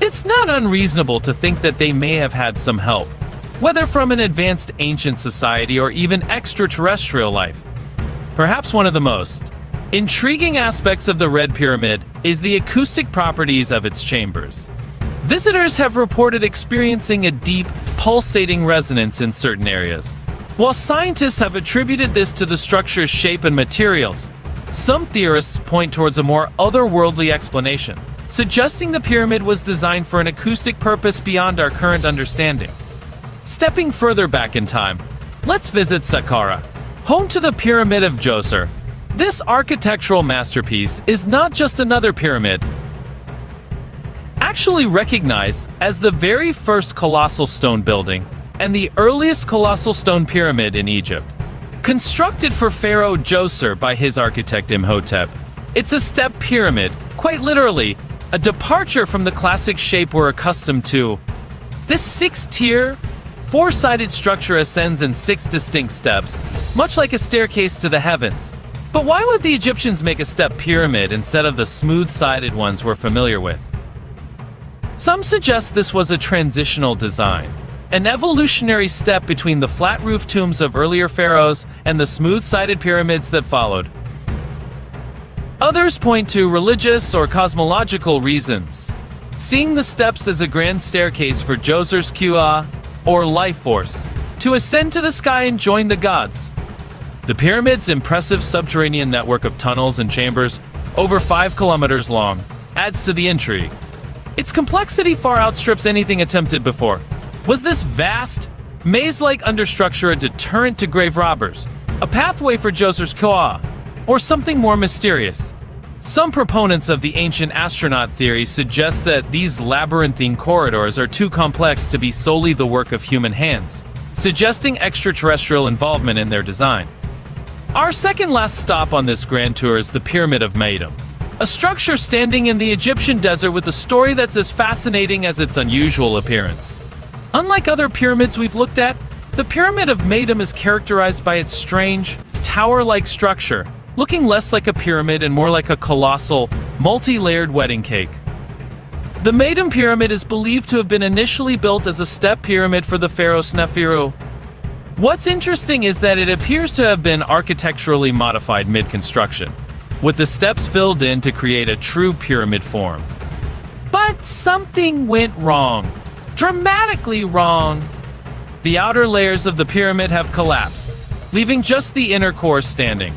It's not unreasonable to think that they may have had some help, whether from an advanced ancient society or even extraterrestrial life. Perhaps one of the most intriguing aspects of the Red Pyramid is the acoustic properties of its chambers. Visitors have reported experiencing a deep, pulsating resonance in certain areas, while scientists have attributed this to the structure's shape and materials, some theorists point towards a more otherworldly explanation, suggesting the pyramid was designed for an acoustic purpose beyond our current understanding. Stepping further back in time, let's visit Saqqara, home to the Pyramid of Djoser. This architectural masterpiece is not just another pyramid, actually recognized as the very first colossal stone building and the earliest colossal stone pyramid in Egypt. Constructed for Pharaoh Djoser by his architect Imhotep, it's a step pyramid, quite literally, a departure from the classic shape we're accustomed to. This six-tier, four-sided structure ascends in six distinct steps, much like a staircase to the heavens. But why would the Egyptians make a step pyramid instead of the smooth-sided ones we're familiar with? Some suggest this was a transitional design, an evolutionary step between the flat roof tombs of earlier pharaohs and the smooth-sided pyramids that followed. Others point to religious or cosmological reasons, seeing the steps as a grand staircase for Djoser's Ka, or life force, to ascend to the sky and join the gods. The pyramid's impressive subterranean network of tunnels and chambers, over 5 kilometers long, adds to the intrigue. Its complexity far outstrips anything attempted before, was this vast, maze-like understructure a deterrent to grave robbers, a pathway for Djoser's Ka, or something more mysterious? Some proponents of the ancient astronaut theory suggest that these labyrinthine corridors are too complex to be solely the work of human hands, suggesting extraterrestrial involvement in their design. Our second last stop on this grand tour is the Pyramid of Meidum, a structure standing in the Egyptian desert with a story that's as fascinating as its unusual appearance. Unlike other pyramids we've looked at, the Pyramid of Meidum is characterized by its strange, tower-like structure looking less like a pyramid and more like a colossal, multi-layered wedding cake. The Meidum Pyramid is believed to have been initially built as a step pyramid for the pharaoh Sneferu. What's interesting is that it appears to have been architecturally modified mid-construction, with the steps filled in to create a true pyramid form. But something went wrong. Dramatically wrong. The outer layers of the pyramid have collapsed, leaving just the inner core standing.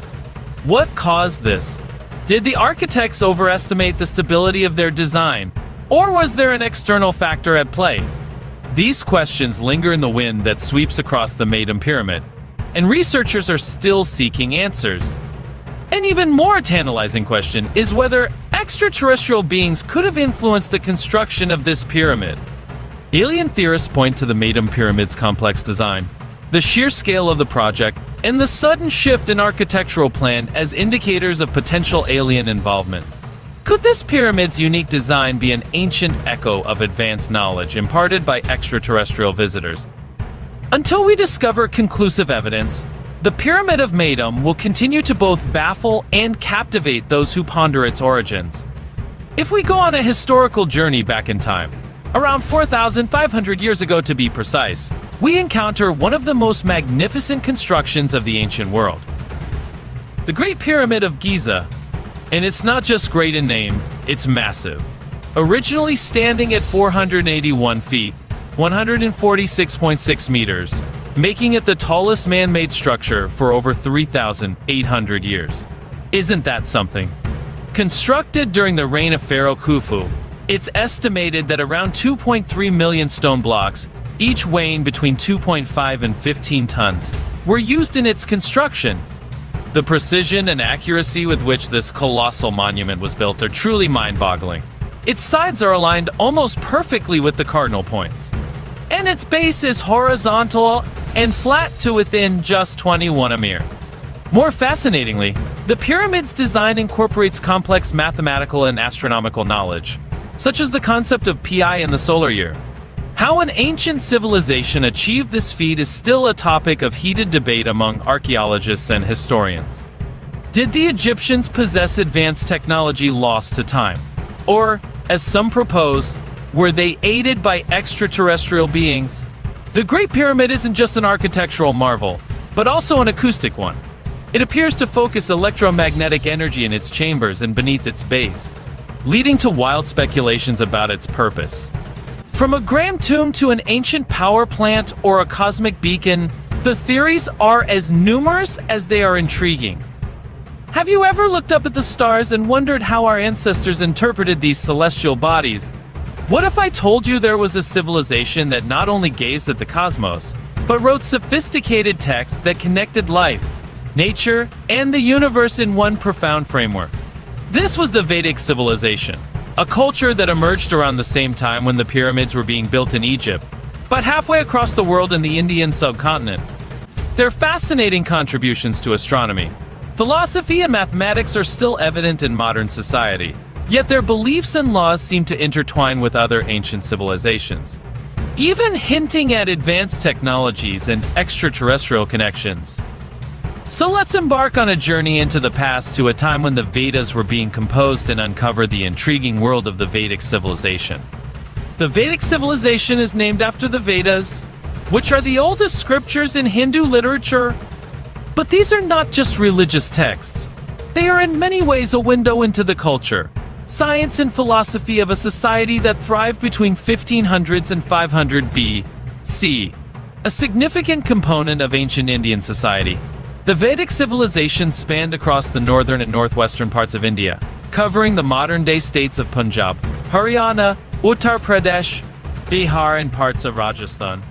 What caused this? Did the architects overestimate the stability of their design, or was there an external factor at play? These questions linger in the wind that sweeps across the Meidum Pyramid, and researchers are still seeking answers. An even more tantalizing question is whether extraterrestrial beings could have influenced the construction of this pyramid. Alien theorists point to the Meidum Pyramid's complex design, the sheer scale of the project, and the sudden shift in architectural plan as indicators of potential alien involvement. Could this pyramid's unique design be an ancient echo of advanced knowledge imparted by extraterrestrial visitors? Until we discover conclusive evidence, the Pyramid of Meidum will continue to both baffle and captivate those who ponder its origins. If we go on a historical journey back in time, around 4,500 years ago to be precise, we encounter one of the most magnificent constructions of the ancient world. The Great Pyramid of Giza. And it's not just great in name, it's massive. Originally standing at 481 feet, 146.6 meters, making it the tallest man-made structure for over 3,800 years. Isn't that something? Constructed during the reign of Pharaoh Khufu, it's estimated that around 2.3 million stone blocks each weighing between 2.5 and 15 tons, were used in its construction. The precision and accuracy with which this colossal monument was built are truly mind-boggling. Its sides are aligned almost perfectly with the cardinal points. And its base is horizontal and flat to within just 21 Amir. More fascinatingly, the pyramid's design incorporates complex mathematical and astronomical knowledge, such as the concept of pi in the solar year, how an ancient civilization achieved this feat is still a topic of heated debate among archaeologists and historians. Did the Egyptians possess advanced technology lost to time? Or, as some propose, were they aided by extraterrestrial beings? The Great Pyramid isn't just an architectural marvel, but also an acoustic one. It appears to focus electromagnetic energy in its chambers and beneath its base, leading to wild speculations about its purpose. From a Graham tomb to an ancient power plant or a cosmic beacon, the theories are as numerous as they are intriguing. Have you ever looked up at the stars and wondered how our ancestors interpreted these celestial bodies? What if I told you there was a civilization that not only gazed at the cosmos, but wrote sophisticated texts that connected life, nature, and the universe in one profound framework? This was the Vedic civilization a culture that emerged around the same time when the pyramids were being built in Egypt, but halfway across the world in the Indian subcontinent. Their fascinating contributions to astronomy, philosophy, and mathematics are still evident in modern society, yet their beliefs and laws seem to intertwine with other ancient civilizations, even hinting at advanced technologies and extraterrestrial connections. So let's embark on a journey into the past to a time when the Vedas were being composed and uncover the intriguing world of the Vedic civilization. The Vedic civilization is named after the Vedas, which are the oldest scriptures in Hindu literature. But these are not just religious texts. They are in many ways a window into the culture, science and philosophy of a society that thrived between 1500s and 500 B.C., a significant component of ancient Indian society. The Vedic civilization spanned across the northern and northwestern parts of India, covering the modern-day states of Punjab, Haryana, Uttar Pradesh, Bihar, and parts of Rajasthan.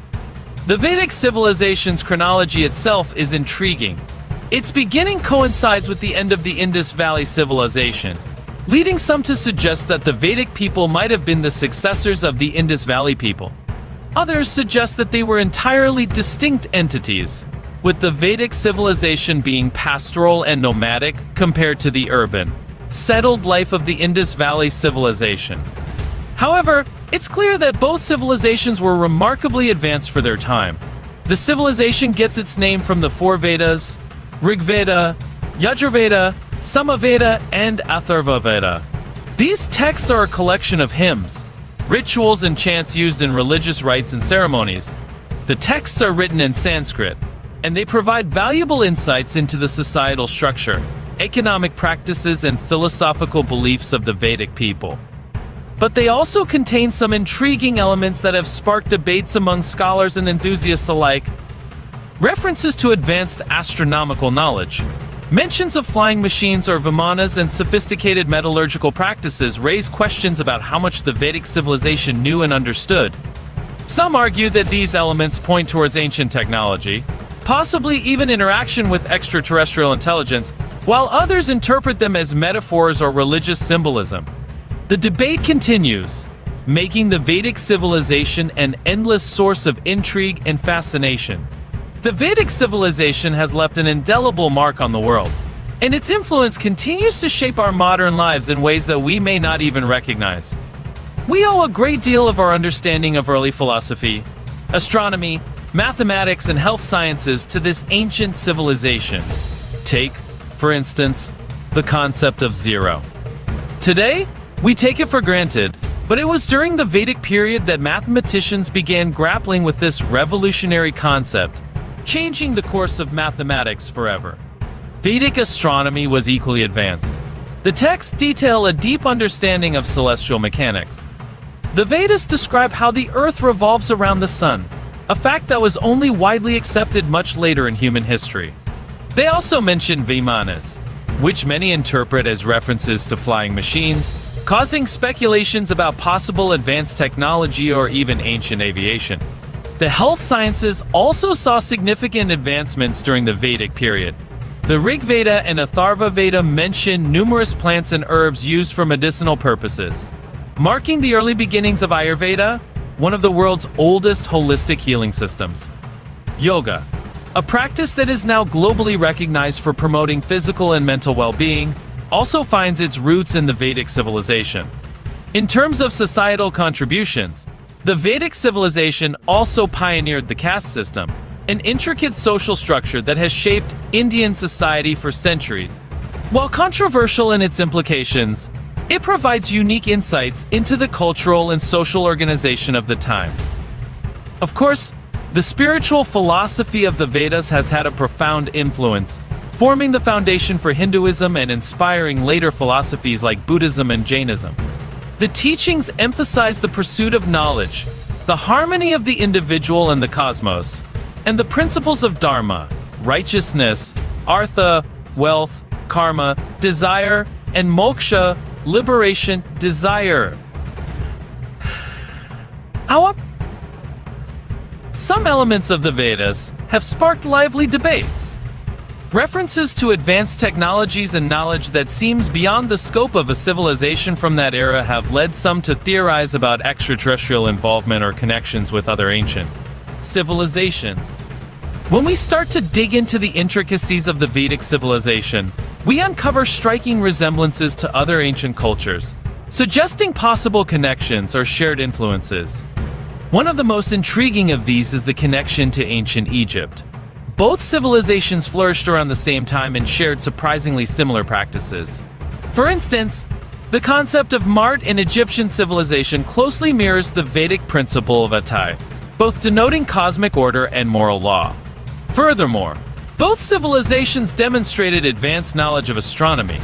The Vedic civilization's chronology itself is intriguing. Its beginning coincides with the end of the Indus Valley civilization, leading some to suggest that the Vedic people might have been the successors of the Indus Valley people. Others suggest that they were entirely distinct entities, with the Vedic civilization being pastoral and nomadic compared to the urban, settled life of the Indus Valley civilization. However, it's clear that both civilizations were remarkably advanced for their time. The civilization gets its name from the four Vedas, Rig Veda, Yajurveda, Samaveda, and Atharvaveda. These texts are a collection of hymns, rituals, and chants used in religious rites and ceremonies. The texts are written in Sanskrit, and they provide valuable insights into the societal structure, economic practices, and philosophical beliefs of the Vedic people. But they also contain some intriguing elements that have sparked debates among scholars and enthusiasts alike. References to advanced astronomical knowledge, Mentions of flying machines or vimanas and sophisticated metallurgical practices raise questions about how much the Vedic civilization knew and understood. Some argue that these elements point towards ancient technology, possibly even interaction with extraterrestrial intelligence, while others interpret them as metaphors or religious symbolism. The debate continues, making the Vedic civilization an endless source of intrigue and fascination. The Vedic civilization has left an indelible mark on the world, and its influence continues to shape our modern lives in ways that we may not even recognize. We owe a great deal of our understanding of early philosophy, astronomy, mathematics, and health sciences to this ancient civilization. Take, for instance, the concept of zero. Today, we take it for granted, but it was during the Vedic period that mathematicians began grappling with this revolutionary concept changing the course of mathematics forever. Vedic astronomy was equally advanced. The texts detail a deep understanding of celestial mechanics. The Vedas describe how the Earth revolves around the Sun, a fact that was only widely accepted much later in human history. They also mention Vimanas, which many interpret as references to flying machines, causing speculations about possible advanced technology or even ancient aviation. The health sciences also saw significant advancements during the Vedic period. The Rig Veda and Atharva Veda mention numerous plants and herbs used for medicinal purposes, marking the early beginnings of Ayurveda, one of the world's oldest holistic healing systems. Yoga, a practice that is now globally recognized for promoting physical and mental well-being, also finds its roots in the Vedic civilization. In terms of societal contributions, the Vedic civilization also pioneered the caste system, an intricate social structure that has shaped Indian society for centuries. While controversial in its implications, it provides unique insights into the cultural and social organization of the time. Of course, the spiritual philosophy of the Vedas has had a profound influence, forming the foundation for Hinduism and inspiring later philosophies like Buddhism and Jainism. The teachings emphasize the pursuit of knowledge, the harmony of the individual and the cosmos, and the principles of Dharma, righteousness, artha, wealth, karma, desire, and moksha, liberation, desire. How Some elements of the Vedas have sparked lively debates. References to advanced technologies and knowledge that seems beyond the scope of a civilization from that era have led some to theorize about extraterrestrial involvement or connections with other ancient civilizations. When we start to dig into the intricacies of the Vedic civilization, we uncover striking resemblances to other ancient cultures, suggesting possible connections or shared influences. One of the most intriguing of these is the connection to ancient Egypt. Both civilizations flourished around the same time and shared surprisingly similar practices. For instance, the concept of Ma'at in Egyptian civilization closely mirrors the Vedic principle of Atai, both denoting cosmic order and moral law. Furthermore, both civilizations demonstrated advanced knowledge of astronomy.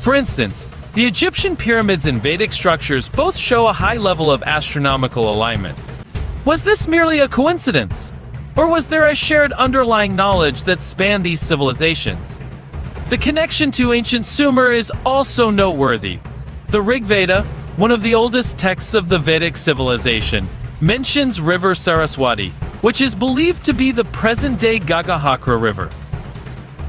For instance, the Egyptian pyramids and Vedic structures both show a high level of astronomical alignment. Was this merely a coincidence? Or was there a shared underlying knowledge that spanned these civilizations? The connection to ancient Sumer is also noteworthy. The Rig Veda, one of the oldest texts of the Vedic civilization, mentions River Saraswati, which is believed to be the present-day Ghaggar-Hakra River.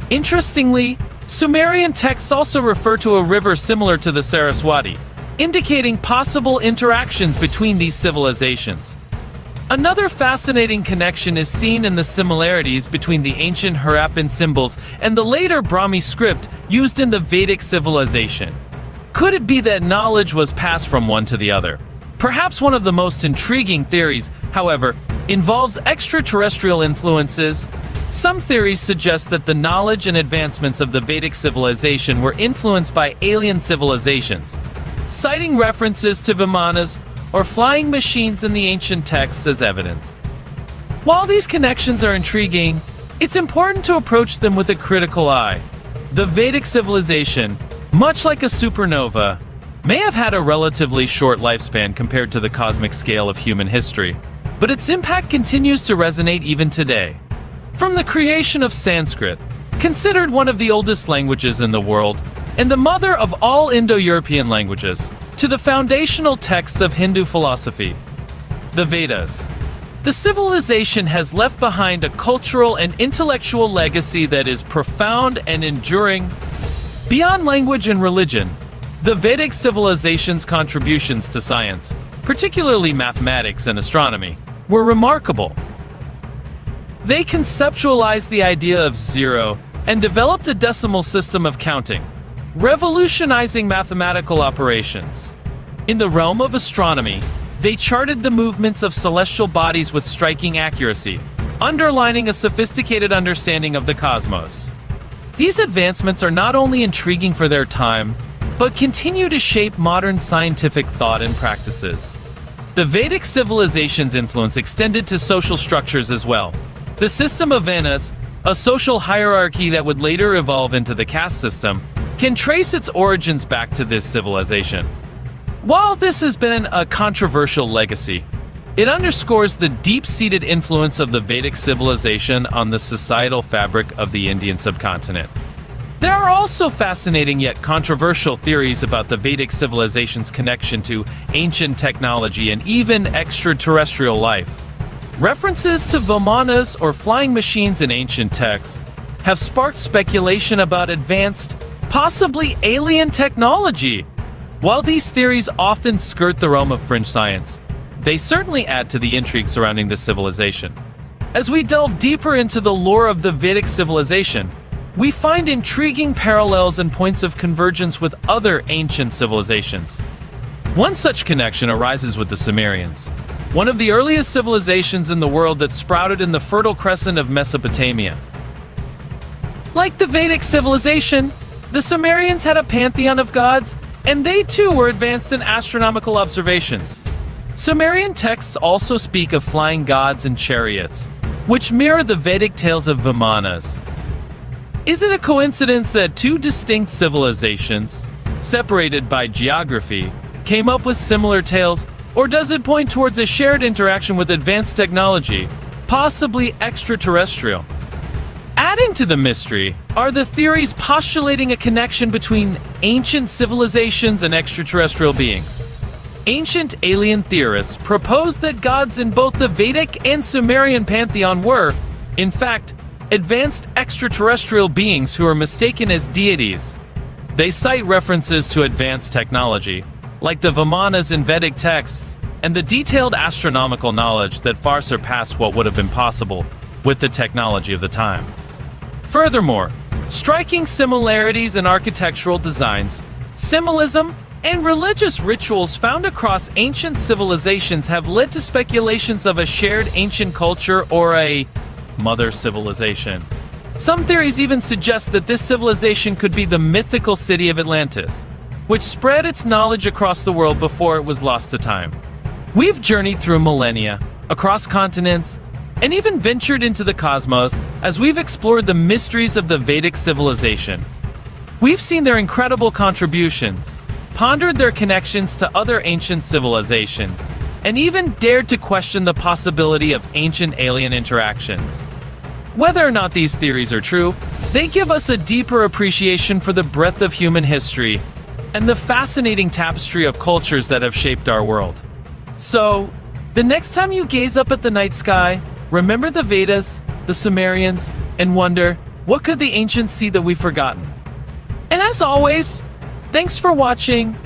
Interestingly, Sumerian texts also refer to a river similar to the Saraswati, indicating possible interactions between these civilizations. Another fascinating connection is seen in the similarities between the ancient Harappan symbols and the later Brahmi script used in the Vedic civilization. Could it be that knowledge was passed from one to the other? Perhaps one of the most intriguing theories, however, involves extraterrestrial influences. Some theories suggest that the knowledge and advancements of the Vedic civilization were influenced by alien civilizations, citing references to Vimanas or flying machines in the ancient texts as evidence. While these connections are intriguing, it's important to approach them with a critical eye. The Vedic civilization, much like a supernova, may have had a relatively short lifespan compared to the cosmic scale of human history, but its impact continues to resonate even today. From the creation of Sanskrit, considered one of the oldest languages in the world, and the mother of all Indo-European languages, to the foundational texts of Hindu philosophy, the Vedas. The civilization has left behind a cultural and intellectual legacy that is profound and enduring. Beyond language and religion, the Vedic civilization's contributions to science, particularly mathematics and astronomy, were remarkable. They conceptualized the idea of zero and developed a decimal system of counting, revolutionizing mathematical operations. In the realm of astronomy, they charted the movements of celestial bodies with striking accuracy, underlining a sophisticated understanding of the cosmos. These advancements are not only intriguing for their time, but continue to shape modern scientific thought and practices. The Vedic civilization's influence extended to social structures as well. The system of Varnas, a social hierarchy that would later evolve into the caste system, can trace its origins back to this civilization. While this has been a controversial legacy, it underscores the deep-seated influence of the Vedic civilization on the societal fabric of the Indian subcontinent. There are also fascinating yet controversial theories about the Vedic civilization's connection to ancient technology and even extraterrestrial life. References to Vimanas or flying machines in ancient texts have sparked speculation about advanced, possibly alien technology. While these theories often skirt the realm of fringe science, they certainly add to the intrigue surrounding this civilization. As we delve deeper into the lore of the Vedic civilization, we find intriguing parallels and points of convergence with other ancient civilizations. One such connection arises with the Sumerians, one of the earliest civilizations in the world that sprouted in the Fertile Crescent of Mesopotamia. Like the Vedic civilization, the Sumerians had a pantheon of gods, and they too were advanced in astronomical observations. Sumerian texts also speak of flying gods and chariots, which mirror the Vedic tales of Vimanas, is it a coincidence that two distinct civilizations, separated by geography, came up with similar tales, or does it point towards a shared interaction with advanced technology, possibly extraterrestrial? Adding to the mystery are the theories postulating a connection between ancient civilizations and extraterrestrial beings. Ancient alien theorists propose that gods in both the Vedic and Sumerian pantheon were, in fact, advanced extraterrestrial beings who are mistaken as deities. They cite references to advanced technology, like the Vimanas in Vedic texts, and the detailed astronomical knowledge that far surpassed what would have been possible with the technology of the time. Furthermore, striking similarities in architectural designs, symbolism, and religious rituals found across ancient civilizations have led to speculations of a shared ancient culture or a mother civilization. Some theories even suggest that this civilization could be the mythical city of Atlantis, which spread its knowledge across the world before it was lost to time. We've journeyed through millennia, across continents, and even ventured into the cosmos as we've explored the mysteries of the Vedic civilization. We've seen their incredible contributions, pondered their connections to other ancient civilizations, and even dared to question the possibility of ancient alien interactions. Whether or not these theories are true, they give us a deeper appreciation for the breadth of human history and the fascinating tapestry of cultures that have shaped our world. So, the next time you gaze up at the night sky, remember the Vedas, the Sumerians, and wonder, what could the ancients see that we've forgotten? And as always, thanks for watching